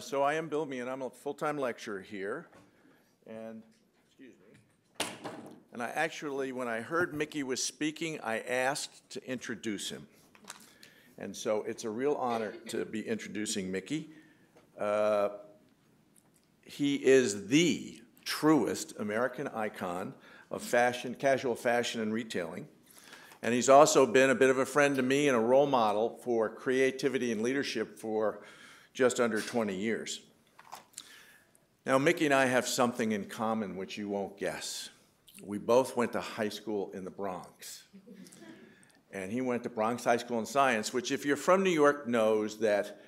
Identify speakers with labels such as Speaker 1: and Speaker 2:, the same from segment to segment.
Speaker 1: Uh, so I am Bill Meehan. I'm a full-time lecturer here, and excuse me. And I actually, when I heard Mickey was speaking, I asked to introduce him. And so it's a real honor to be introducing Mickey. Uh, he is the truest American icon of fashion, casual fashion and retailing. And he's also been a bit of a friend to me and a role model for creativity and leadership for just under 20 years. Now, Mickey and I have something in common which you won't guess. We both went to high school in the Bronx. And he went to Bronx High School in Science, which, if you're from New York, knows that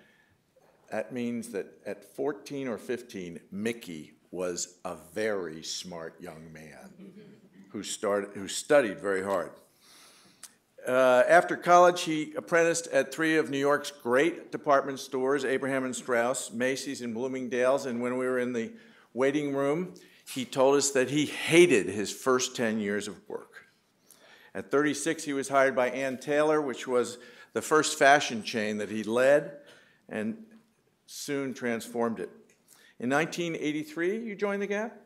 Speaker 1: that means that at 14 or 15, Mickey was a very smart young man who, started, who studied very hard. Uh, after college, he apprenticed at three of New York's great department stores, Abraham and Straus, Macy's, and Bloomingdale's. And when we were in the waiting room, he told us that he hated his first 10 years of work. At 36, he was hired by Ann Taylor, which was the first fashion chain that he led and soon transformed it. In 1983, you joined the Gap?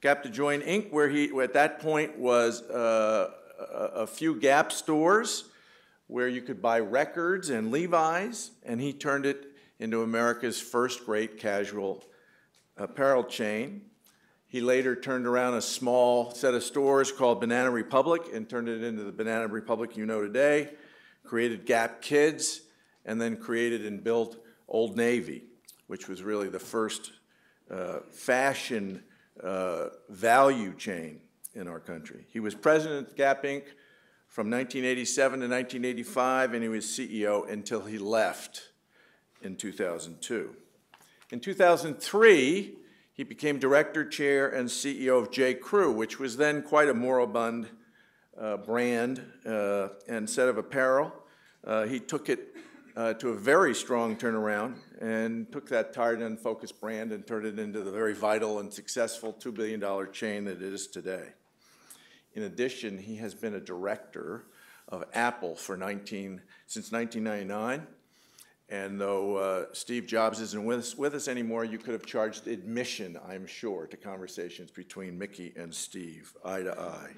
Speaker 1: Gap to Join Inc., where he, at that point, was uh, a, few Gap stores where you could buy records and Levi's, and he turned it into America's first great casual apparel chain. He later turned around a small set of stores called Banana Republic and turned it into the Banana Republic you know today, created Gap Kids, and then created and built Old Navy, which was really the first uh, fashion uh, value chain in our country. He was president of Gap Inc. from 1987 to 1985, and he was CEO until he left in 2002. In 2003, he became director, chair, and CEO of J. Crew, which was then quite a moribund uh, brand uh, and set of apparel. Uh, he took it uh, to a very strong turnaround and took that tired and focused brand and turned it into the very vital and successful $2 billion chain that it is today. In addition, he has been a director of Apple for 19, since 1999. And though uh, Steve Jobs isn't with us, with us anymore, you could have charged admission, I'm sure, to conversations between Mickey and Steve, eye to eye.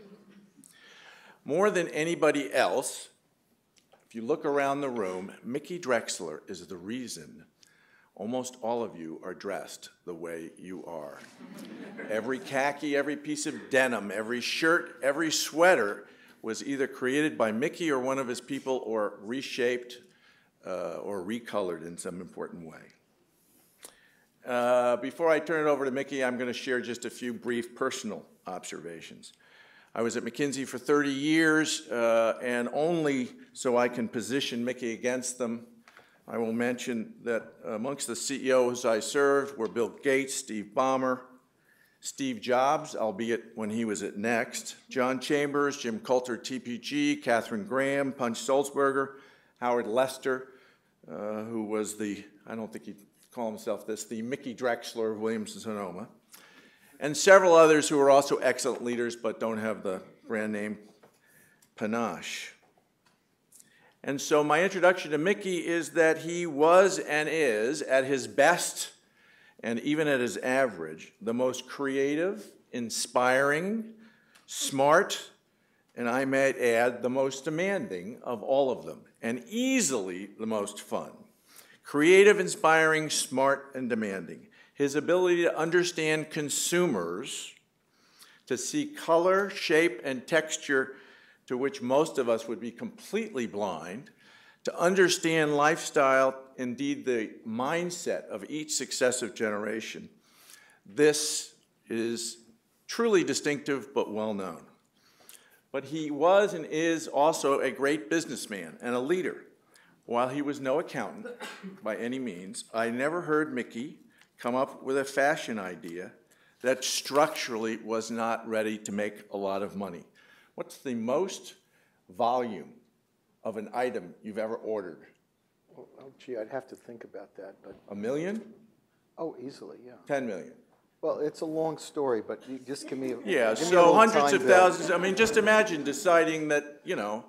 Speaker 1: More than anybody else, if you look around the room, Mickey Drexler is the reason almost all of you are dressed the way you are. every khaki, every piece of denim, every shirt, every sweater was either created by Mickey or one of his people or reshaped uh, or recolored in some important way. Uh, before I turn it over to Mickey, I'm going to share just a few brief personal observations. I was at McKinsey for 30 years, uh, and only so I can position Mickey against them I will mention that amongst the CEOs I served were Bill Gates, Steve Ballmer, Steve Jobs, albeit when he was at Next, John Chambers, Jim Coulter, TPG, Katharine Graham, Punch Sulzberger, Howard Lester, uh, who was the, I don't think he'd call himself this, the Mickey Drexler of Williams Sonoma, and several others who are also excellent leaders but don't have the brand name panache. And so my introduction to Mickey is that he was and is, at his best and even at his average, the most creative, inspiring, smart, and I might add, the most demanding of all of them, and easily the most fun. Creative, inspiring, smart, and demanding. His ability to understand consumers, to see color, shape, and texture to which most of us would be completely blind, to understand lifestyle, indeed the mindset of each successive generation. This is truly distinctive but well known. But he was and is also a great businessman and a leader. While he was no accountant by any means, I never heard Mickey come up with a fashion idea that structurally was not ready to make a lot of money. What's the most volume of an item you've ever ordered?
Speaker 2: Oh, oh, gee, I'd have to think about that, but,
Speaker 1: A million?
Speaker 2: oh, easily, yeah.
Speaker 1: 10 million?
Speaker 2: Well, it's a long story, but you just give me. a-
Speaker 1: Yeah,
Speaker 2: give me
Speaker 1: so
Speaker 2: little
Speaker 1: hundreds of thousands, I mean, just imagine deciding that, you know,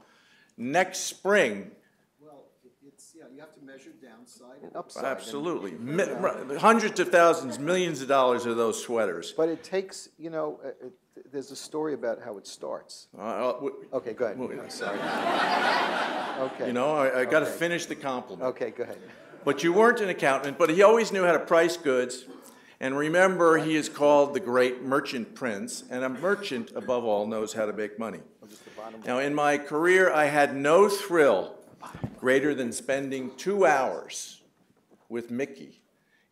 Speaker 1: next spring,
Speaker 3: Well, it- it's,
Speaker 2: Yeah, you have to measure downside and upside.
Speaker 1: Absolutely. Right, Hundreds of thousands, millions of dollars of those sweaters.
Speaker 2: But it takes, you know, uh, it- there's a story about how it starts.
Speaker 1: Uh, uh,
Speaker 2: Okay, go ahead. Sorry. Okay.
Speaker 1: You know, I, I gotta
Speaker 2: Okay.
Speaker 1: finish the compliment.
Speaker 2: Okay, go ahead.
Speaker 1: But you weren't an accountant, but he always knew how to price goods. And remember, he is called the great merchant prince, and a merchant, above all, knows how to make money. Now, in my career, I had no thrill greater than spending two hours with Mickey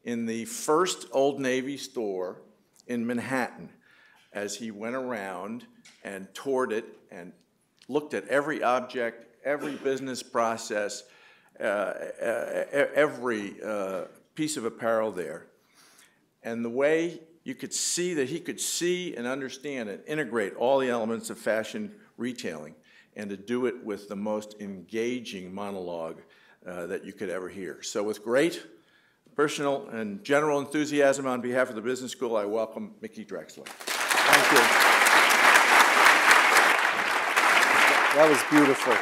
Speaker 1: in the first Old Navy store in Manhattan as he went around and toured it and looked at every object, every business process, uh, uh, every uh, piece of apparel there. And the way you could see that he could see and understand and integrate all the elements of fashion retailing and to do it with the most engaging monologue uh, that you could ever hear. So, with great personal and general enthusiasm on behalf of the business school, I welcome Mickey Drexler.
Speaker 2: Thank you. That was beautiful.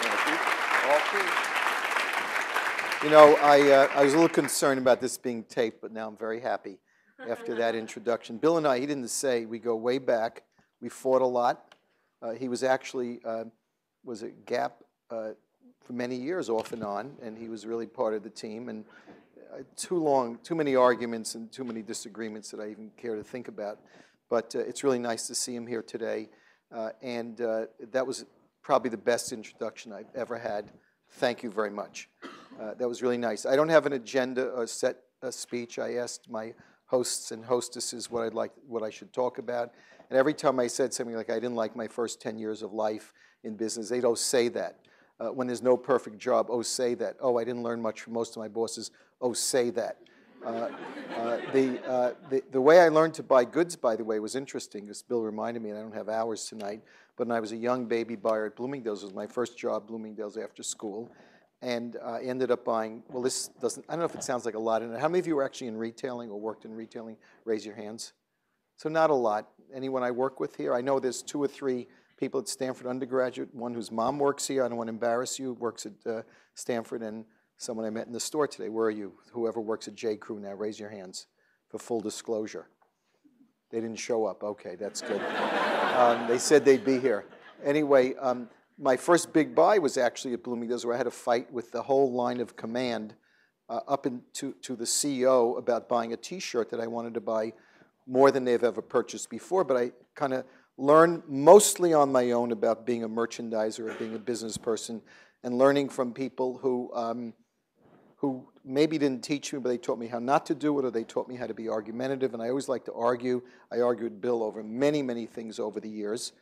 Speaker 2: You know, I, uh, I was a little concerned about this being taped, but now I'm very happy after that introduction. Bill and I, he didn't say, we go way back. We fought a lot. Uh, he was actually, uh, was at Gap uh, for many years off and on, and he was really part of the team. And uh, too long, too many arguments and too many disagreements that I even care to think about. But uh, it's really nice to see him here today. Uh, and uh, that was probably the best introduction I've ever had. Thank you very much. Uh, that was really nice. I don't have an agenda or set a speech. I asked my hosts and hostesses what I'd like, what I should talk about. And every time I said something like I didn't like my first 10 years of life in business, they'd oh say that. Uh, when there's no perfect job, oh say that. Oh, I didn't learn much from most of my bosses. Oh, say that. Uh, uh, the, uh, the, the way I learned to buy goods, by the way, was interesting, because Bill reminded me, and I don't have hours tonight, but when I was a young baby buyer at Bloomingdale's, it was my first job, Bloomingdale's after school, and I ended up buying, well, this doesn't, I don't know if it sounds like a lot, and how many of you were actually in retailing or worked in retailing? Raise your hands. So not a lot. Anyone I work with here? I know there's two or three people at Stanford undergraduate, one whose mom works here, I don't want to embarrass you, works at uh, Stanford, and someone I met in the store today. Where are you? Whoever works at J. Crew now, raise your hands for full disclosure. They didn't show up. Okay, that's good. um, they said they'd be here. Anyway, um, my first big buy was actually at Bloomingdale's, where I had a fight with the whole line of command uh, up into to the CEO about buying a T-shirt that I wanted to buy more than they've ever purchased before. But I kind of learned mostly on my own about being a merchandiser or being a business person, and learning from people who. Um, who maybe didn't teach me, but they taught me how not to do it, or they taught me how to be argumentative. And I always like to argue. I argued Bill over many, many things over the years.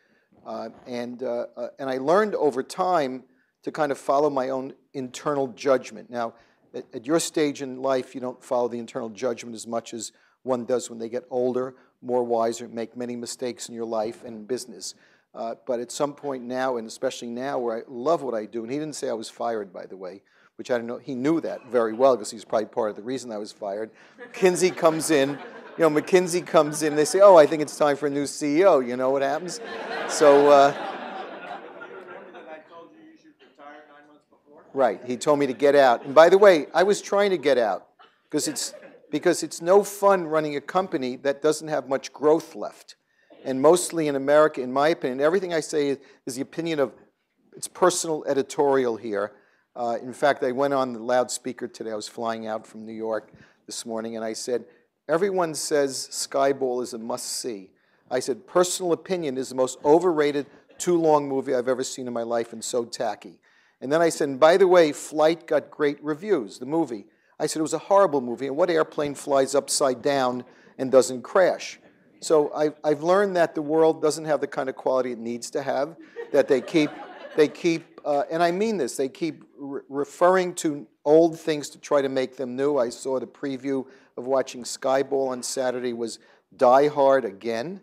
Speaker 2: Uh, and, uh, uh, and I learned over time to kind of follow my own internal judgment. Now, at, at your stage in life, you don't follow the internal judgment as much as one does when they get older, more wiser, make many mistakes in your life and business. Uh, but at some point now, and especially now where I love what I do, and he didn't say I was fired, by the way, which I don't know, he knew that very well because he's probably part of the reason I was fired. McKinsey comes in, you know, McKinsey comes in, they say, oh, I think it's time for a new CEO. You know what happens? So, uh, right, he told me to get out. And by the way, I was trying to get out because it's, because it's no fun running a company that doesn't have much growth left. And mostly in America, in my opinion, everything I say is, the opinion of, it's personal editorial here. Uh, in fact, I went on the loudspeaker today. I was flying out from New York this morning, and I said, Everyone says Skyfall is a must see. I said, Personal opinion is the most overrated, too long movie I've ever seen in my life and so tacky. And then I said, and by the way, Flight got great reviews, the movie. I said, it was a horrible movie. And what airplane flies upside down and doesn't crash? So I've, I've learned that the world doesn't have the kind of quality it needs to have, that they keep, they keep uh, and I mean this, they keep re- referring to old things to try to make them new. I saw the preview of watching Skyfall on Saturday was Die Hard again.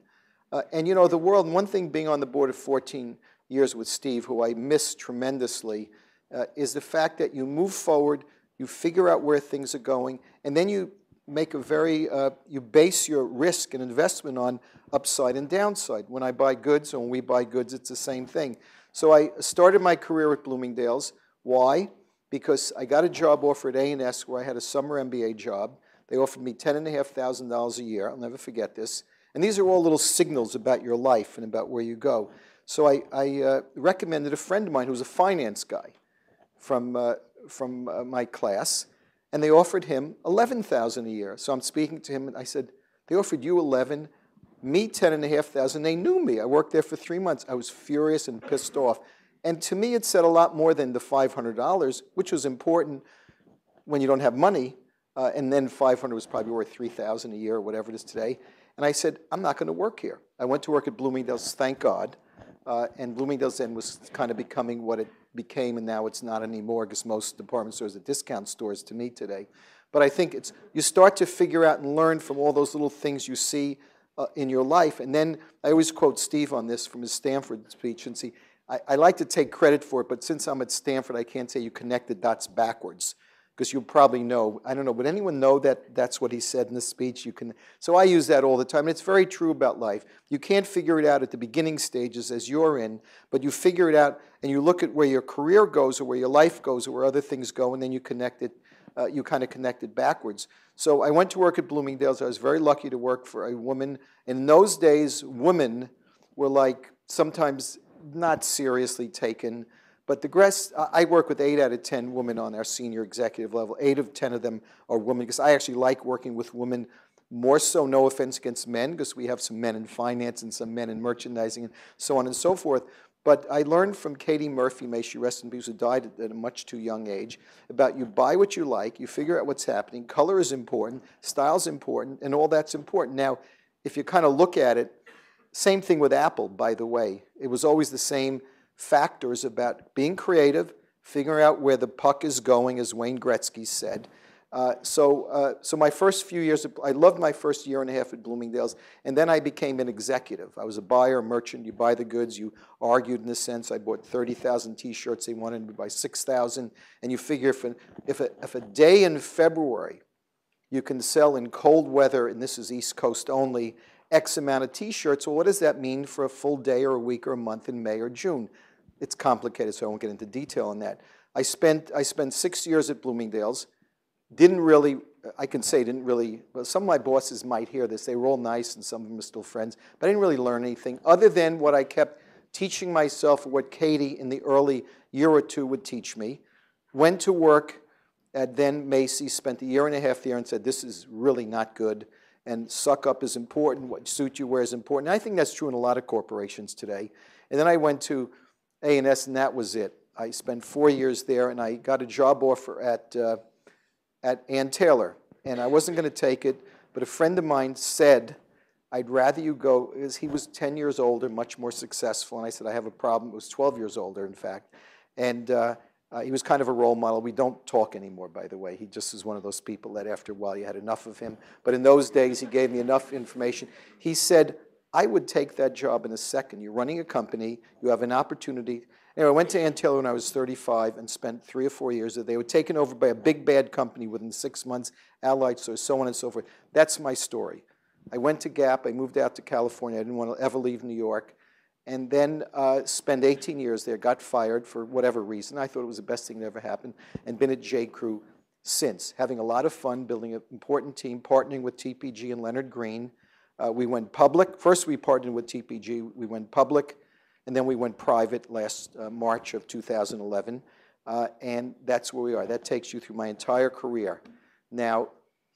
Speaker 2: Uh, and you know, the world, one thing being on the board of 14 years with Steve, who I miss tremendously, uh, is the fact that you move forward, you figure out where things are going, and then you make a very, uh, you base your risk and investment on upside and downside. When I buy goods or when we buy goods, it's the same thing. So I started my career at Bloomingdale's. Why? because I got a job offer at A&S where I had a summer MBA job. They offered me $10,500 a year. I'll never forget this. And these are all little signals about your life and about where you go. So I, I uh, recommended a friend of mine who was a finance guy from, uh, from uh, my class, and they offered him 11000 a year. So I'm speaking to him, and I said, they offered you 11, me 10,500. They knew me. I worked there for three months. I was furious and pissed off. And to me, it said a lot more than the $500, which was important when you don't have money. Uh, and then 500 was probably worth 3,000 a year or whatever it is today. And I said, I'm not going to work here. I went to work at Bloomingdale's, thank God. Uh, and Bloomingdale's then was kind of becoming what it became, and now it's not anymore because most department stores are discount stores to me today. But I think it's you start to figure out and learn from all those little things you see uh, in your life. And then I always quote Steve on this from his Stanford speech, and see, I, I like to take credit for it, but since I'm at Stanford, I can't say you connect the dots backwards because you probably know. I don't know, would anyone know that that's what he said in the speech? You can. So I use that all the time, and it's very true about life. You can't figure it out at the beginning stages as you're in, but you figure it out and you look at where your career goes or where your life goes or where other things go, and then you connect it. Uh, you kind of connect it backwards. So I went to work at Bloomingdale's. I was very lucky to work for a woman. In those days, women were like sometimes not seriously taken. But the rest, I work with eight out of 10 women on our senior executive level. Eight of 10 of them are women because I actually like working with women more so, no offense against men, because we have some men in finance and some men in merchandising and so on and so forth. But I learned from Katie Murphy, may she rest in peace, who died at a much too young age, about you buy what you like, you figure out what's happening, color is important, style's important, and all that's important. Now, if you kind of look at it, same thing with Apple, by the way. It was always the same factors about being creative, figuring out where the puck is going, as Wayne Gretzky said. Uh, so, uh, so my first few years, I loved my first year and a half at Bloomingdale's, and then I became an executive. I was a buyer, merchant. You buy the goods. You argued in a sense. I bought 30,000 T-shirts. They wanted me to buy 6,000, and you figure if, a, if, a, if a day in February you can sell in cold weather, and this is East Coast only, X amount of T-shirts. Well, what does that mean for a full day or a week or a month in May or June? It's complicated, so I won't get into detail on that. I spent, I spent six years at Bloomingdale's. Didn't really, I can say didn't really, well, some of my bosses might hear this. They were all nice and some of them are still friends. But I didn't really learn anything other than what I kept teaching myself, what Katie in the early year or two would teach me. Went to work at then Macy's, spent a year and a half there and said, this is really not good and suck up is important, what suit you wear is important. And I think that's true in a lot of corporations today. And then I went to A&S, and that was it. I spent four years there, and I got a job offer at, uh, at Ann Taylor. And I wasn't going to take it, but a friend of mine said, I'd rather you go, because he was 10 years older, much more successful. And I said, I have a problem. It was 12 years older, in fact. And uh, uh, he was kind of a role model. We don't talk anymore, by the way. He just is one of those people that after a while you had enough of him. But in those days, he gave me enough information. He said, I would take that job in a second. You're running a company, you have an opportunity. Anyway, I went to Ann Taylor when I was 35 and spent three or four years there. They were taken over by a big bad company within six months, Allied so so on and so forth. That's my story. I went to Gap, I moved out to California. I didn't want to ever leave New York and then uh, spent 18 years there, got fired for whatever reason. I thought it was the best thing that ever happened, and been at J. Crew since, having a lot of fun building an important team, partnering with TPG and Leonard Green. Uh, we went public. First, we partnered with TPG. We went public, and then we went private last uh, March of 2011. Uh, and that's where we are. That takes you through my entire career. Now,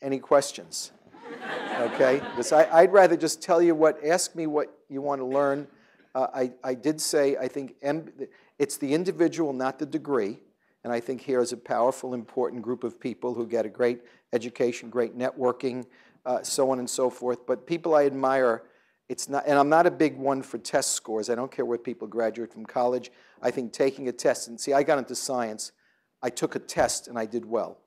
Speaker 2: any questions? okay? Because I'd rather just tell you what, ask me what you want to learn uh, I, I did say I think M, it's the individual, not the degree. And I think here is a powerful, important group of people who get a great education, great networking, uh, so on and so forth. But people I admire, it's not, and I'm not a big one for test scores. I don't care where people graduate from college. I think taking a test, and see, I got into science. I took a test and I did well.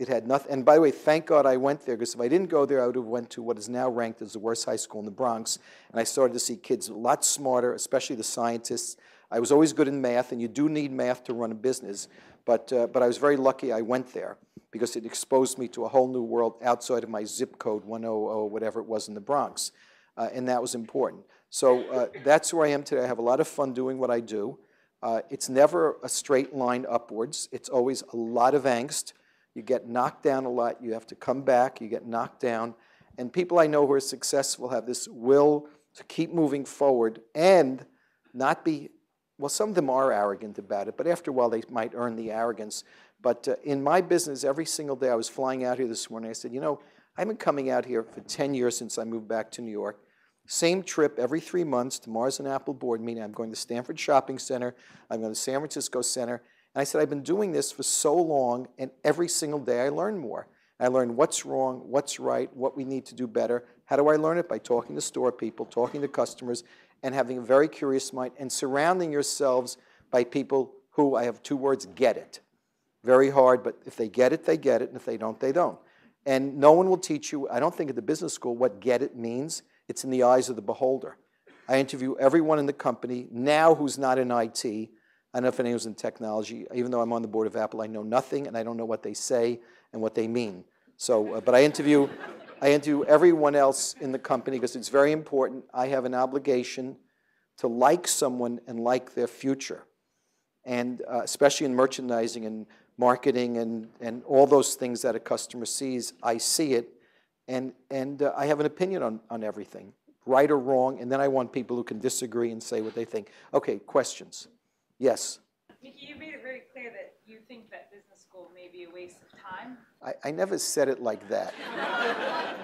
Speaker 2: It had nothing. And by the way, thank God I went there because if I didn't go there, I would have went to what is now ranked as the worst high school in the Bronx. And I started to see kids a lot smarter, especially the scientists. I was always good in math, and you do need math to run a business. But, uh, but I was very lucky I went there because it exposed me to a whole new world outside of my zip code, 100, whatever it was in the Bronx. Uh, and that was important. So uh, that's where I am today. I have a lot of fun doing what I do. Uh, it's never a straight line upwards. It's always a lot of angst. You get knocked down a lot. You have to come back. You get knocked down. And people I know who are successful have this will to keep moving forward and not be, well, some of them are arrogant about it, but after a while they might earn the arrogance. But uh, in my business, every single day I was flying out here this morning, I said, you know, I've been coming out here for 10 years since I moved back to New York. Same trip every three months to Mars and Apple board meeting. I'm going to Stanford Shopping Center. I'm going to San Francisco Center. And I said, I've been doing this for so long, and every single day I learn more. I learn what's wrong, what's right, what we need to do better. How do I learn it? By talking to store people, talking to customers, and having a very curious mind, and surrounding yourselves by people who, I have two words, get it. Very hard, but if they get it, they get it, and if they don't, they don't. And no one will teach you, I don't think at the business school, what get it means. It's in the eyes of the beholder. I interview everyone in the company now who's not in IT. I don't know if anyone's in technology. Even though I'm on the board of Apple, I know nothing, and I don't know what they say and what they mean. So, uh, but I interview, I interview everyone else in the company because it's very important. I have an obligation to like someone and like their future. And uh, especially in merchandising and marketing and, and all those things that a customer sees, I see it. And, and uh, I have an opinion on, on everything, right or wrong. And then I want people who can disagree and say what they think. Okay, questions? Yes?
Speaker 3: Mickey, you made it very clear that you think that business school may be a waste of time.
Speaker 2: I, I never said it like that.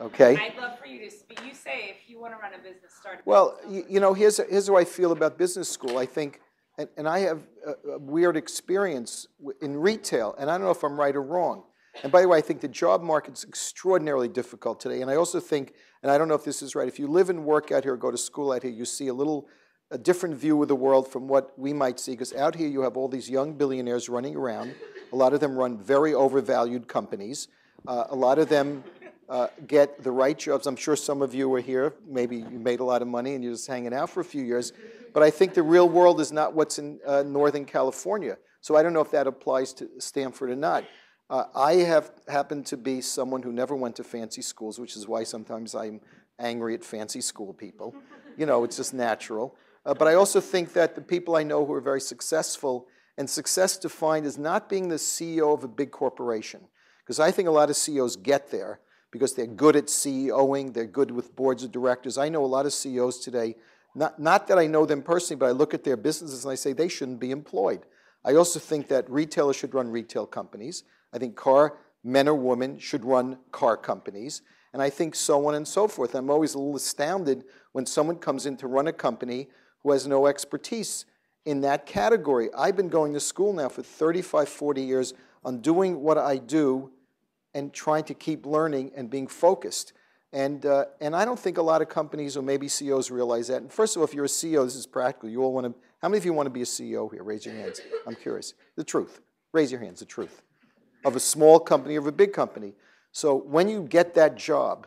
Speaker 2: Okay?
Speaker 3: I'd love for you to speak. You say if you want to run a business, start a
Speaker 2: Well,
Speaker 3: business.
Speaker 2: you, you know, here's, here's how I feel about business school. I think, and, and I have a, a weird experience in retail, and I don't know if I'm right or wrong. And by the way, I think the job market's extraordinarily difficult today. And I also think, and I don't know if this is right, if you live and work out here or go to school out here, you see a little a different view of the world from what we might see. Because out here, you have all these young billionaires running around. A lot of them run very overvalued companies. Uh, a lot of them uh, get the right jobs. I'm sure some of you are here. Maybe you made a lot of money and you're just hanging out for a few years. But I think the real world is not what's in uh, Northern California. So I don't know if that applies to Stanford or not. Uh, I have happened to be someone who never went to fancy schools, which is why sometimes I'm angry at fancy school people. You know, it's just natural. Uh, but I also think that the people I know who are very successful, and success defined as not being the CEO of a big corporation, because I think a lot of CEOs get there because they're good at CEOing, they're good with boards of directors. I know a lot of CEOs today, not, not that I know them personally, but I look at their businesses and I say they shouldn't be employed. I also think that retailers should run retail companies. I think car men or women should run car companies. And I think so on and so forth. I'm always a little astounded when someone comes in to run a company who has no expertise in that category. I've been going to school now for 35, 40 years on doing what I do and trying to keep learning and being focused. And, uh, and I don't think a lot of companies or maybe CEOs realize that. And first of all, if you're a CEO, this is practical. You all want to, how many of you want to be a CEO here? Raise your hands. I'm curious. The truth. Raise your hands, the truth. Of a small company or of a big company. So when you get that job,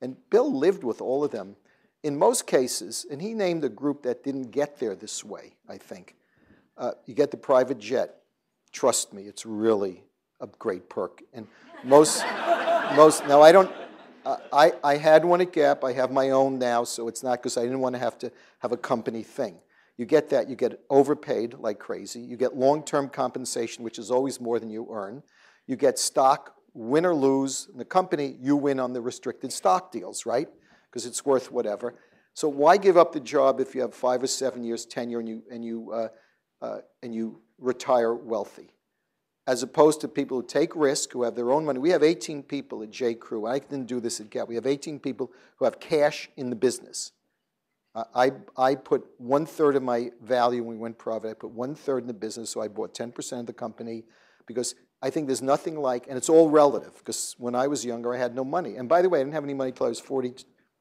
Speaker 2: and Bill lived with all of them, in most cases, and he named a group that didn't get there this way, I think. Uh, you get the private jet. Trust me, it's really a great perk. And most, most now I don't, uh, I, I had one at Gap. I have my own now, so it's not because I didn't want to have to have a company thing. You get that, you get overpaid like crazy. You get long term compensation, which is always more than you earn. You get stock, win or lose. In the company, you win on the restricted stock deals, right? Because it's worth whatever. So why give up the job if you have five or seven years tenure and you, and you, uh, uh, and you retire wealthy? As opposed to people who take risk, who have their own money. We have 18 people at J. Crew. I didn't do this at Gap. We have 18 people who have cash in the business. Uh, I, I put one third of my value when we went private. I put one third in the business, so I bought 10% of the company because I think there's nothing like, and it's all relative, because when I was younger, I had no money. And by the way, I didn't have any money until I was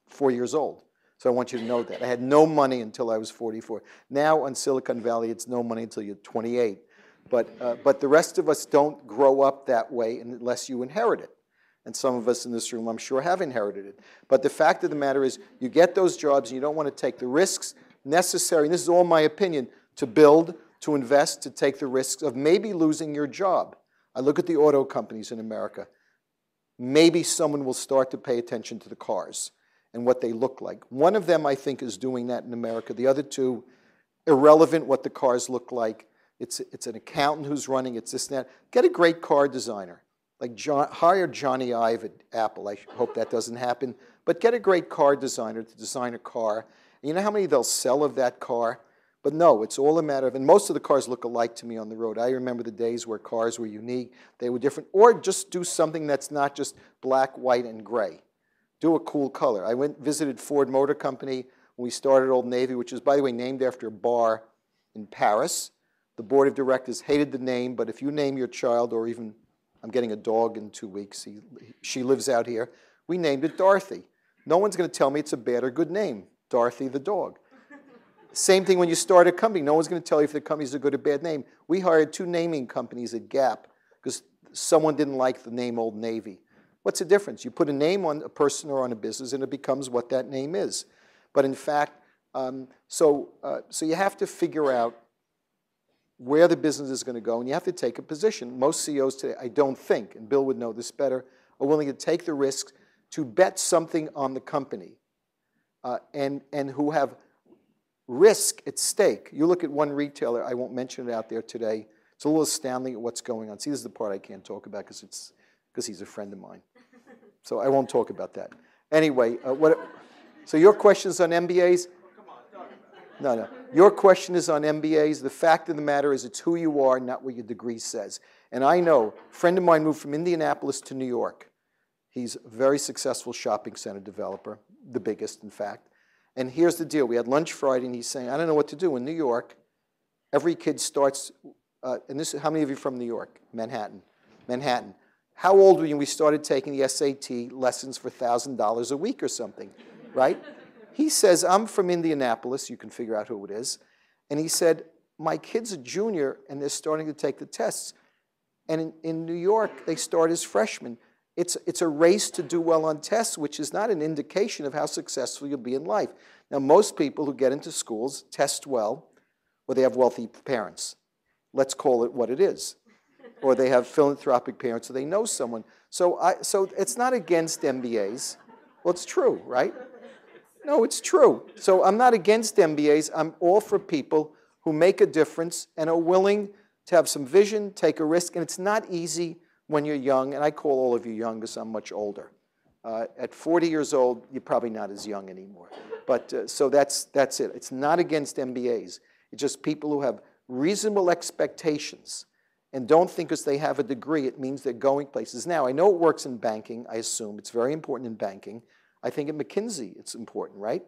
Speaker 2: 44 years old. So I want you to know that. I had no money until I was 44. Now on Silicon Valley, it's no money until you're 28. But, uh, but the rest of us don't grow up that way unless you inherit it. And some of us in this room, I'm sure, have inherited it. But the fact of the matter is, you get those jobs and you don't want to take the risks necessary, and this is all my opinion, to build, to invest, to take the risks of maybe losing your job. I look at the auto companies in America. Maybe someone will start to pay attention to the cars and what they look like. One of them, I think, is doing that in America. The other two, irrelevant what the cars look like. It's, it's an accountant who's running, it's this and that. Get a great car designer. Like John, hire Jony Ive at Apple. I hope that doesn't happen. But get a great car designer to design a car. You know how many they'll sell of that car? But no, it's all a matter of, and most of the cars look alike to me on the road. I remember the days where cars were unique, they were different, or just do something that's not just black, white, and gray. Do a cool color. I went visited Ford Motor Company when we started Old Navy, which is, by the way, named after a bar in Paris. The board of directors hated the name, but if you name your child, or even I'm getting a dog in two weeks, he, she lives out here, we named it Dorothy. No one's going to tell me it's a bad or good name, Dorothy the dog. Same thing when you start a company. No one's going to tell you if the company's a good or bad name. We hired two naming companies at Gap because someone didn't like the name Old Navy. What's the difference? You put a name on a person or on a business, and it becomes what that name is. But in fact, um, so, uh, so you have to figure out where the business is going to go, and you have to take a position. Most CEOs today, I don't think, and Bill would know this better, are willing to take the risk to bet something on the company uh, and, and who have risk at stake. You look at one retailer, I won't mention it out there today. It's a little astounding at what's going on. See, this is the part I can't talk about because it's because he's a friend of mine. So I won't talk about that. Anyway, uh, what? So your question is on MBAs? No, no. Your question is on MBAs. The fact of the matter is, it's who you are, not what your degree says. And I know, a friend of mine moved from Indianapolis to New York. He's a very successful shopping center developer, the biggest, in fact. And here's the deal. We had lunch Friday, and he's saying, I don't know what to do. In New York, every kid starts, uh, and this is, how many of you from New York? Manhattan. Manhattan. How old were you when we started taking the SAT lessons for $1,000 a week or something, right? He says, I'm from Indianapolis. You can figure out who it is. And he said, my kid's a junior, and they're starting to take the tests. And in, in New York, they start as freshmen. It's, it's a race to do well on tests, which is not an indication of how successful you'll be in life. Now, most people who get into schools test well, or they have wealthy parents. Let's call it what it is. Or they have philanthropic parents, or they know someone. So, I, so it's not against MBAs. Well, it's true, right? No, it's true. So I'm not against MBAs. I'm all for people who make a difference and are willing to have some vision, take a risk, and it's not easy when you're young, and I call all of you young because I'm much older. Uh, at 40 years old, you're probably not as young anymore. But uh, so that's, that's it. It's not against MBAs. It's just people who have reasonable expectations and don't think because they have a degree it means they're going places. Now, I know it works in banking, I assume. It's very important in banking. I think at McKinsey it's important, right?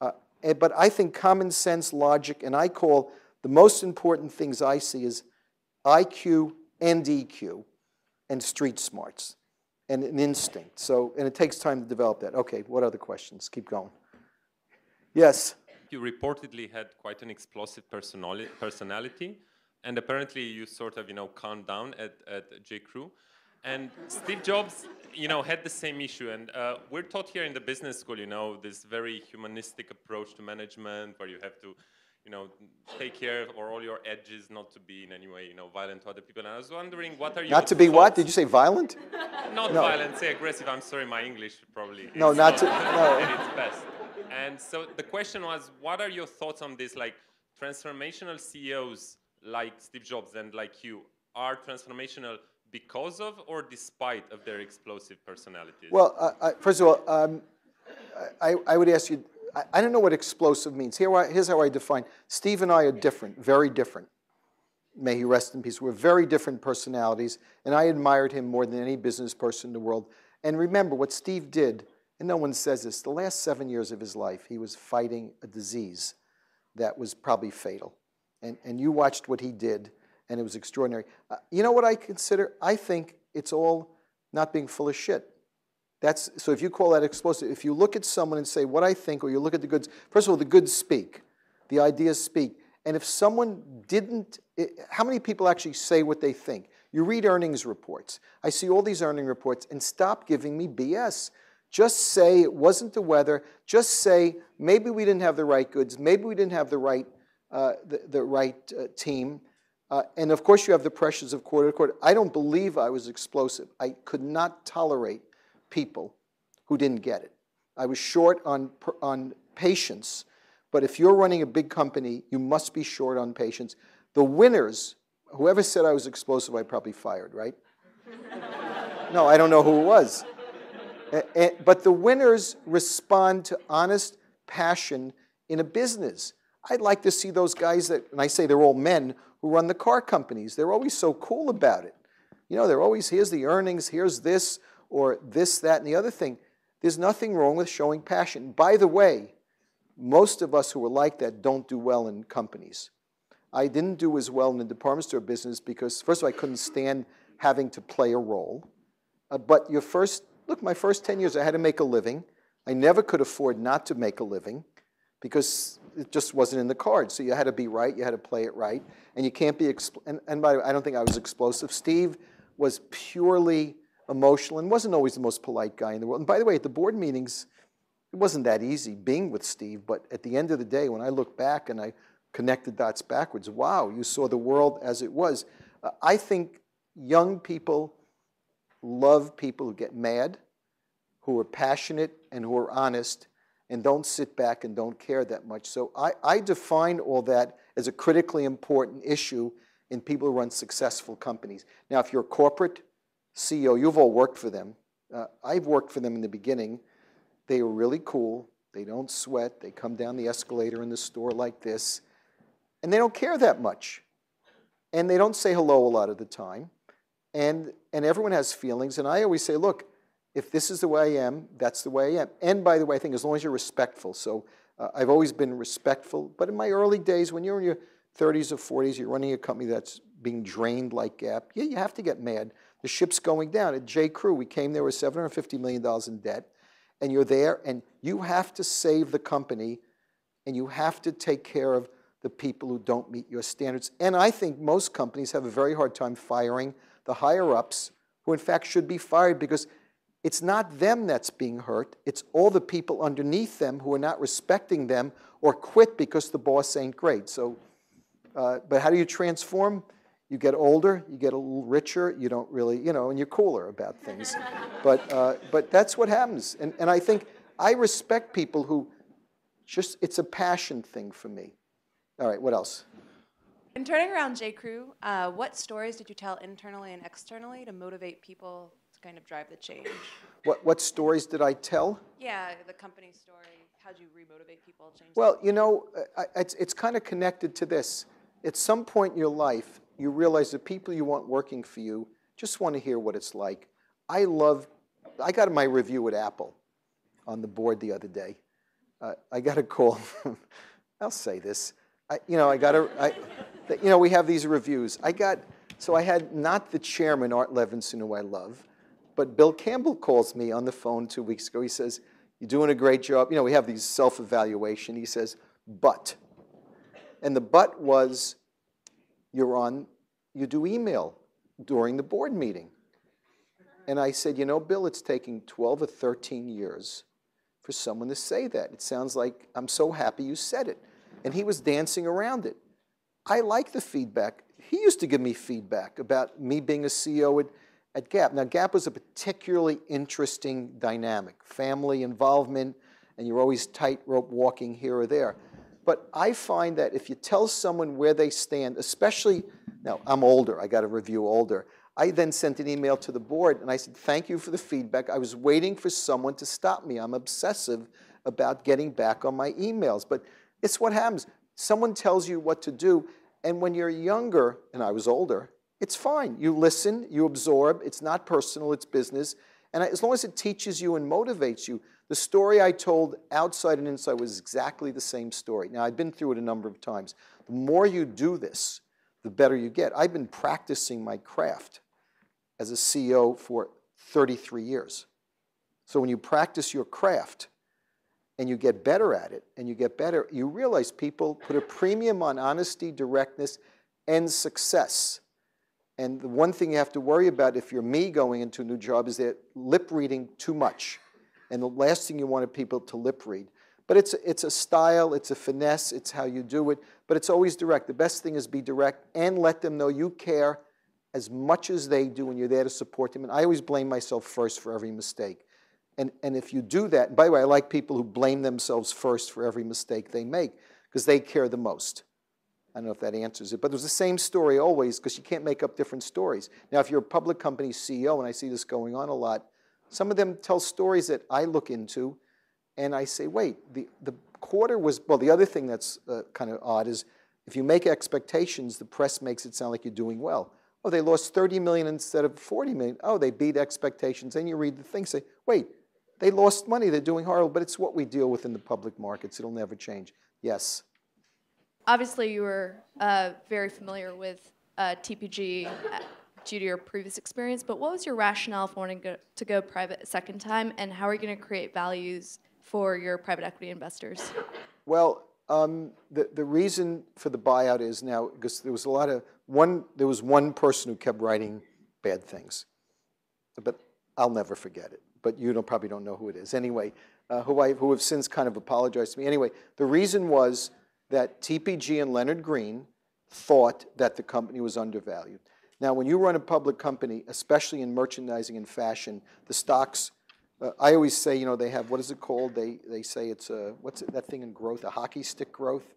Speaker 2: Uh, eh, but I think common sense, logic, and I call the most important things I see is IQ and EQ and street smarts and an instinct. So, and it takes time to develop that. Okay, what other questions? Keep going. Yes.
Speaker 4: You reportedly had quite an explosive personality, and apparently you sort of, you know, calmed down at, at J. Crew. And Steve Jobs, you know, had the same issue. And uh, we're taught here in the business school, you know, this very humanistic approach to management where you have to you know, take care of all your edges not to be in any way, you know, violent to other people. And I was wondering, what are you?
Speaker 2: Not to be thoughts? what? Did you say violent?
Speaker 4: not no. violent, say aggressive. I'm sorry, my English probably.
Speaker 2: No, not, not to. No.
Speaker 4: at its best. And so the question was, what are your thoughts on this? Like transformational CEOs like Steve Jobs and like you are transformational because of or despite of their explosive personalities?
Speaker 2: Well, uh, first of all, um, I, I would ask you I, I don't know what explosive means. Here, here's how I define. Steve and I are different, very different. May he rest in peace. We're very different personalities, and I admired him more than any business person in the world. And remember, what Steve did, and no one says this, the last seven years of his life, he was fighting a disease that was probably fatal. And, and you watched what he did, and it was extraordinary. Uh, you know what I consider? I think it's all not being full of shit. That's, so if you call that explosive, if you look at someone and say what I think, or you look at the goods, first of all, the goods speak, the ideas speak. And if someone didn't, it, how many people actually say what they think? You read earnings reports. I see all these earning reports and stop giving me BS. Just say it wasn't the weather. Just say maybe we didn't have the right goods. Maybe we didn't have the right, the, the, right uh, team. Uh, and of course, you have the pressures of quarter to quarter. I don't believe I was explosive. I could not tolerate people who didn't get it. I was short on, on patience, But if you're running a big company, you must be short on patience. The winners, whoever said I was explosive, I probably fired, right? no, I don't know who it was. But the winners respond to honest passion in a business. I'd like to see those guys that, and I say they're all men, who run the car companies. They're always so cool about it. You know, they're always, here's the earnings, here's this, or this, that, and the other thing. There's nothing wrong with showing passion. By the way, most of us who are like that don't do well in companies. I didn't do as well in the department store business because, first of all, I couldn't stand having to play a role. Uh, but your first, look, my first 10 years, I had to make a living. I never could afford not to make a living because it just wasn't in the cards. So you had to be right, you had to play it right, and you can't be, and, and by the way, I don't think I was explosive. Steve was purely emotional and wasn't always the most polite guy in the world. And by the way, at the board meetings, it wasn't that easy being with Steve, but at the end of the day, when I look back and I connect the dots backwards, wow, you saw the world as it was. Uh, I think young people love people who get mad, who are passionate, and who are honest, and don't sit back and don't care that much. So I, I define all that as a critically important issue in people who run successful companies. Now, if you're a corporate CEO, you've all worked for them. Uh, I've worked for them in the beginning. They are really cool. They don't sweat. They come down the escalator in the store like this, and they don't care that much. And they don't say hello a lot of the time. And, and everyone has feelings. And I always say, look, if this is the way I am, that's the way I am. And by the way, I think as long as you're respectful. So uh, I've always been respectful. But in my early days, when you're in your 30s or 40s, you're running a company that's being drained like Gap, yeah, you have to get mad. The ship's going down. At J. Crew, we came there with $750 million in debt. And you're there, and you have to save the company, and you have to take care of the people who don't meet your standards. And I think most companies have a very hard time firing the higher ups, who in fact should be fired because it's not them that's being hurt, it's all the people underneath them who are not respecting them or quit because the boss ain't great. So, uh, but how do you transform? You get older, you get a little richer, you don't really, you know, and you're cooler about things. but, uh, but that's what happens. And, and I think I respect people who just, it's a passion thing for me. All right, what else?
Speaker 5: In turning around J. Crew, uh, what stories did you tell internally and externally to motivate people to kind of drive the change?
Speaker 2: What, what stories did I tell?
Speaker 5: Yeah, the company story. How'd you remotivate people? Change.
Speaker 2: Well, you know, it's, it's kind of connected to this. At some point in your life, you realize the people you want working for you just want to hear what it's like. I love, I got my review at Apple on the board the other day. Uh, I got a call, I'll say this. I, you know, I got a, I, you know, we have these reviews. I got, so I had not the chairman, Art Levinson, who I love, but Bill Campbell calls me on the phone two weeks ago. He says, You're doing a great job. You know, we have these self evaluation. He says, But. And the but was, You're on, you do email during the board meeting. And I said, You know, Bill, it's taking 12 or 13 years for someone to say that. It sounds like I'm so happy you said it. And he was dancing around it. I like the feedback. He used to give me feedback about me being a CEO at, at Gap. Now, Gap was a particularly interesting dynamic family involvement, and you're always tightrope walking here or there. But I find that if you tell someone where they stand, especially now, I'm older, I got to review older. I then sent an email to the board and I said, Thank you for the feedback. I was waiting for someone to stop me. I'm obsessive about getting back on my emails. But it's what happens. Someone tells you what to do, and when you're younger, and I was older, it's fine. You listen, you absorb. It's not personal, it's business. And as long as it teaches you and motivates you, the story I told outside and inside was exactly the same story. Now, I've been through it a number of times. The more you do this, the better you get. I've been practicing my craft as a CEO for 33 years. So when you practice your craft and you get better at it and you get better, you realize people put a premium on honesty, directness, and success. And the one thing you have to worry about if you're me going into a new job is that lip reading too much. And the last thing you want people to lip read. But it's, it's a style, it's a finesse, it's how you do it, but it's always direct. The best thing is be direct and let them know you care as much as they do and you're there to support them. And I always blame myself first for every mistake. And, and if you do that, by the way, I like people who blame themselves first for every mistake they make because they care the most. I don't know if that answers it, but it was the same story always because you can't make up different stories. Now, if you're a public company CEO, and I see this going on a lot, some of them tell stories that I look into and I say, wait, the, the quarter was, well, the other thing that's uh, kind of odd is if you make expectations, the press makes it sound like you're doing well. Oh, they lost 30 million instead of 40 million. Oh, they beat expectations. Then you read the thing, say, wait, they lost money, they're doing horrible, but it's what we deal with in the public markets. It'll never change. Yes.
Speaker 6: Obviously, you were uh, very familiar with uh, TPG uh, due to your previous experience, but what was your rationale for wanting go, to go private a second time, and how are you going to create values for your private equity investors?
Speaker 2: Well, um, the, the reason for the buyout is now, because there was a lot of, one, there was one person who kept writing bad things. But I'll never forget it. But you don't, probably don't know who it is. Anyway, uh, who, I, who have since kind of apologized to me. Anyway, the reason was that TPG and Leonard Green thought that the company was undervalued. Now, when you run a public company, especially in merchandising and fashion, the stocks, uh, I always say, you know, they have, what is it called? They, they say it's a, what's it, that thing in growth, a hockey stick growth?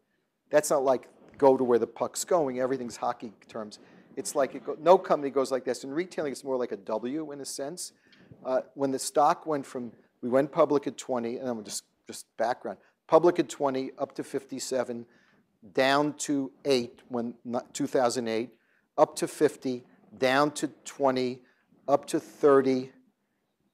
Speaker 2: That's not like go to where the puck's going, everything's hockey terms. It's like, it go, no company goes like this. In retailing, it's more like a W in a sense. Uh, when the stock went from, we went public at 20, and I'm just, just background, public at 20, up to 57, down to 8 when 2008, up to 50, down to 20, up to 30.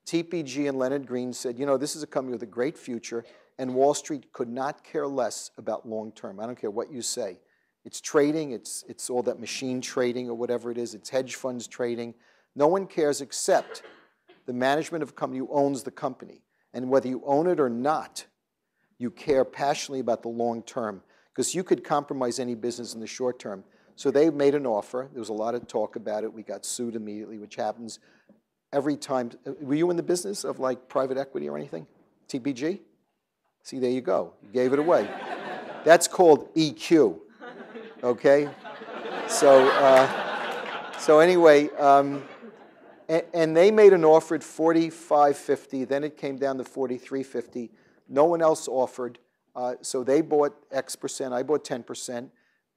Speaker 2: TPG and Leonard Green said, you know, this is a company with a great future, and Wall Street could not care less about long term. I don't care what you say. It's trading, it's, it's all that machine trading or whatever it is, it's hedge funds trading. No one cares except the management of a company who owns the company. And whether you own it or not, you care passionately about the long term because you could compromise any business in the short term. So they made an offer. There was a lot of talk about it. We got sued immediately, which happens every time. Were you in the business of like private equity or anything? TPG? See, there you go. You gave it away. That's called EQ. Okay? So, uh, so anyway, um, and, and, they made an offer at 45.50. Then it came down to 43.50. No one else offered. Uh, so they bought X percent. I bought 10%.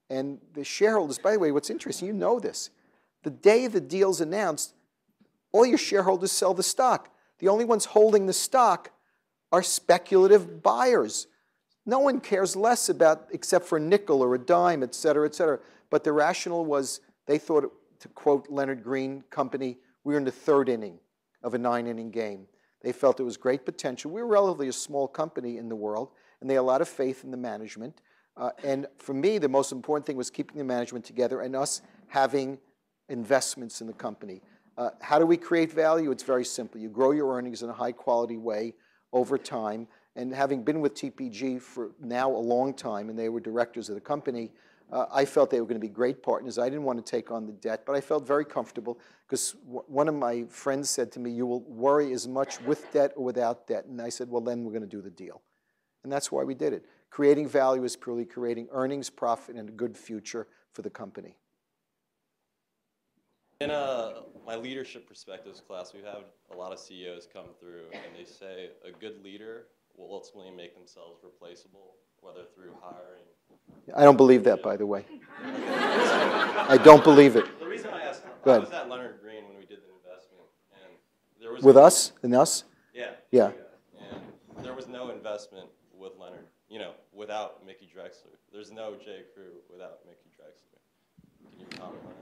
Speaker 2: And the shareholders, by the way, what's interesting, you know this. The day the deal's announced, all your shareholders sell the stock. The only ones holding the stock are speculative buyers. No one cares less about, except for a nickel or a dime, et cetera, et cetera. But the rationale was they thought, to quote Leonard Green Company, we were in the third inning of a nine inning game. They felt it was great potential. We were relatively a small company in the world, and they had a lot of faith in the management. Uh, and for me, the most important thing was keeping the management together and us having investments in the company. Uh, how do we create value? It's very simple. You grow your earnings in a high quality way over time. And having been with TPG for now a long time, and they were directors of the company, uh, I felt they were going to be great partners. I didn't want to take on the debt, but I felt very comfortable because one of my friends said to me, You will worry as much with debt or without debt. And I said, Well, then we're going to do the deal. And that's why we did it. Creating value is purely creating earnings, profit, and a good future for the company.
Speaker 7: In uh, my leadership perspectives class, we've had a lot of CEOs come through, and they say a good leader will ultimately make themselves replaceable, whether through hiring.
Speaker 2: I don't believe that, by the way. I don't believe it.
Speaker 7: The reason I asked,
Speaker 2: Go ahead.
Speaker 7: was at Leonard Green when we did the investment, and there was
Speaker 2: With us and us?
Speaker 7: Yeah.
Speaker 2: Yeah.
Speaker 7: And there was no investment with Leonard, you know, without Mickey Drexler. There's no J. Crew without Mickey Drexler. Can you comment on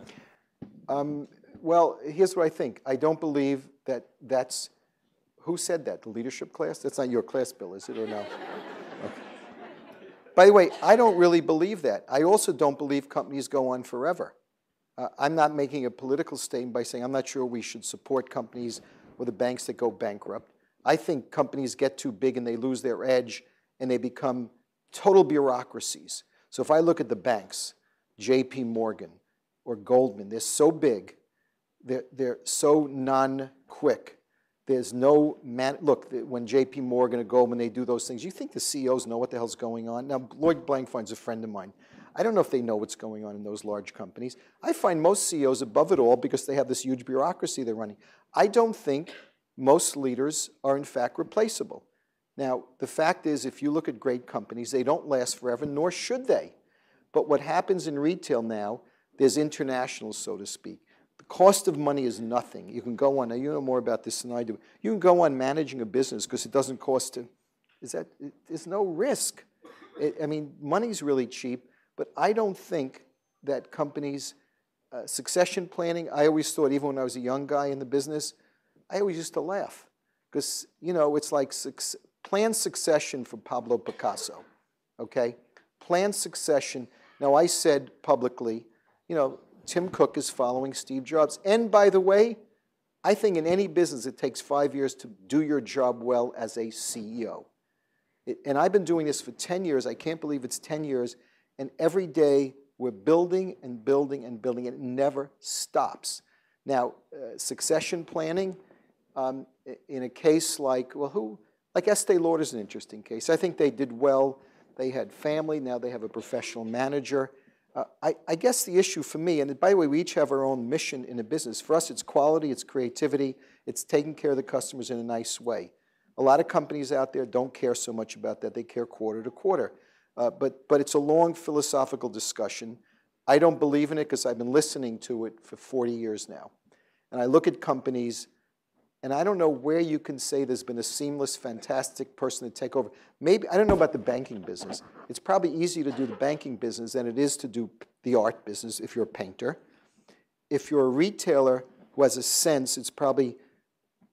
Speaker 7: that?
Speaker 2: Um, well, here's what I think. I don't believe that that's. Who said that? The leadership class? That's not your class, Bill, is it, or no? By the way, I don't really believe that. I also don't believe companies go on forever. Uh, I'm not making a political statement by saying I'm not sure we should support companies or the banks that go bankrupt. I think companies get too big and they lose their edge and they become total bureaucracies. So if I look at the banks, JP Morgan or Goldman, they're so big, they're, they're so non quick. There's no man. Look, when JP Morgan or Goldman, they do those things, you think the CEOs know what the hell's going on? Now, Lloyd Blankfein's a friend of mine. I don't know if they know what's going on in those large companies. I find most CEOs above it all because they have this huge bureaucracy they're running. I don't think most leaders are in fact replaceable. Now, the fact is, if you look at great companies, they don't last forever, nor should they. But what happens in retail now, there's international, so to speak. Cost of money is nothing. You can go on, now you know more about this than I do. You can go on managing a business because it doesn't cost to, is that, there's no risk. It, I mean, money's really cheap, but I don't think that companies, uh, succession planning, I always thought, even when I was a young guy in the business, I always used to laugh because, you know, it's like plan succession for Pablo Picasso, okay? Plan succession. Now, I said publicly, you know, Tim Cook is following Steve Jobs. And by the way, I think in any business it takes five years to do your job well as a CEO. It, and I've been doing this for 10 years. I can't believe it's 10 years. And every day we're building and building and building, and it never stops. Now, uh, succession planning, um, in a case like, well, who, like Estee Lauder is an interesting case. I think they did well. They had family, now they have a professional manager. Uh, I, I guess the issue for me, and by the way, we each have our own mission in a business. For us, it's quality, it's creativity, it's taking care of the customers in a nice way. A lot of companies out there don't care so much about that. They care quarter to quarter. Uh, but, but it's a long philosophical discussion. I don't believe in it because I've been listening to it for 40 years now. And I look at companies, and I don't know where you can say there's been a seamless, fantastic person to take over. Maybe, I don't know about the banking business. It's probably easier to do the banking business than it is to do the art business if you're a painter. If you're a retailer who has a sense, it's probably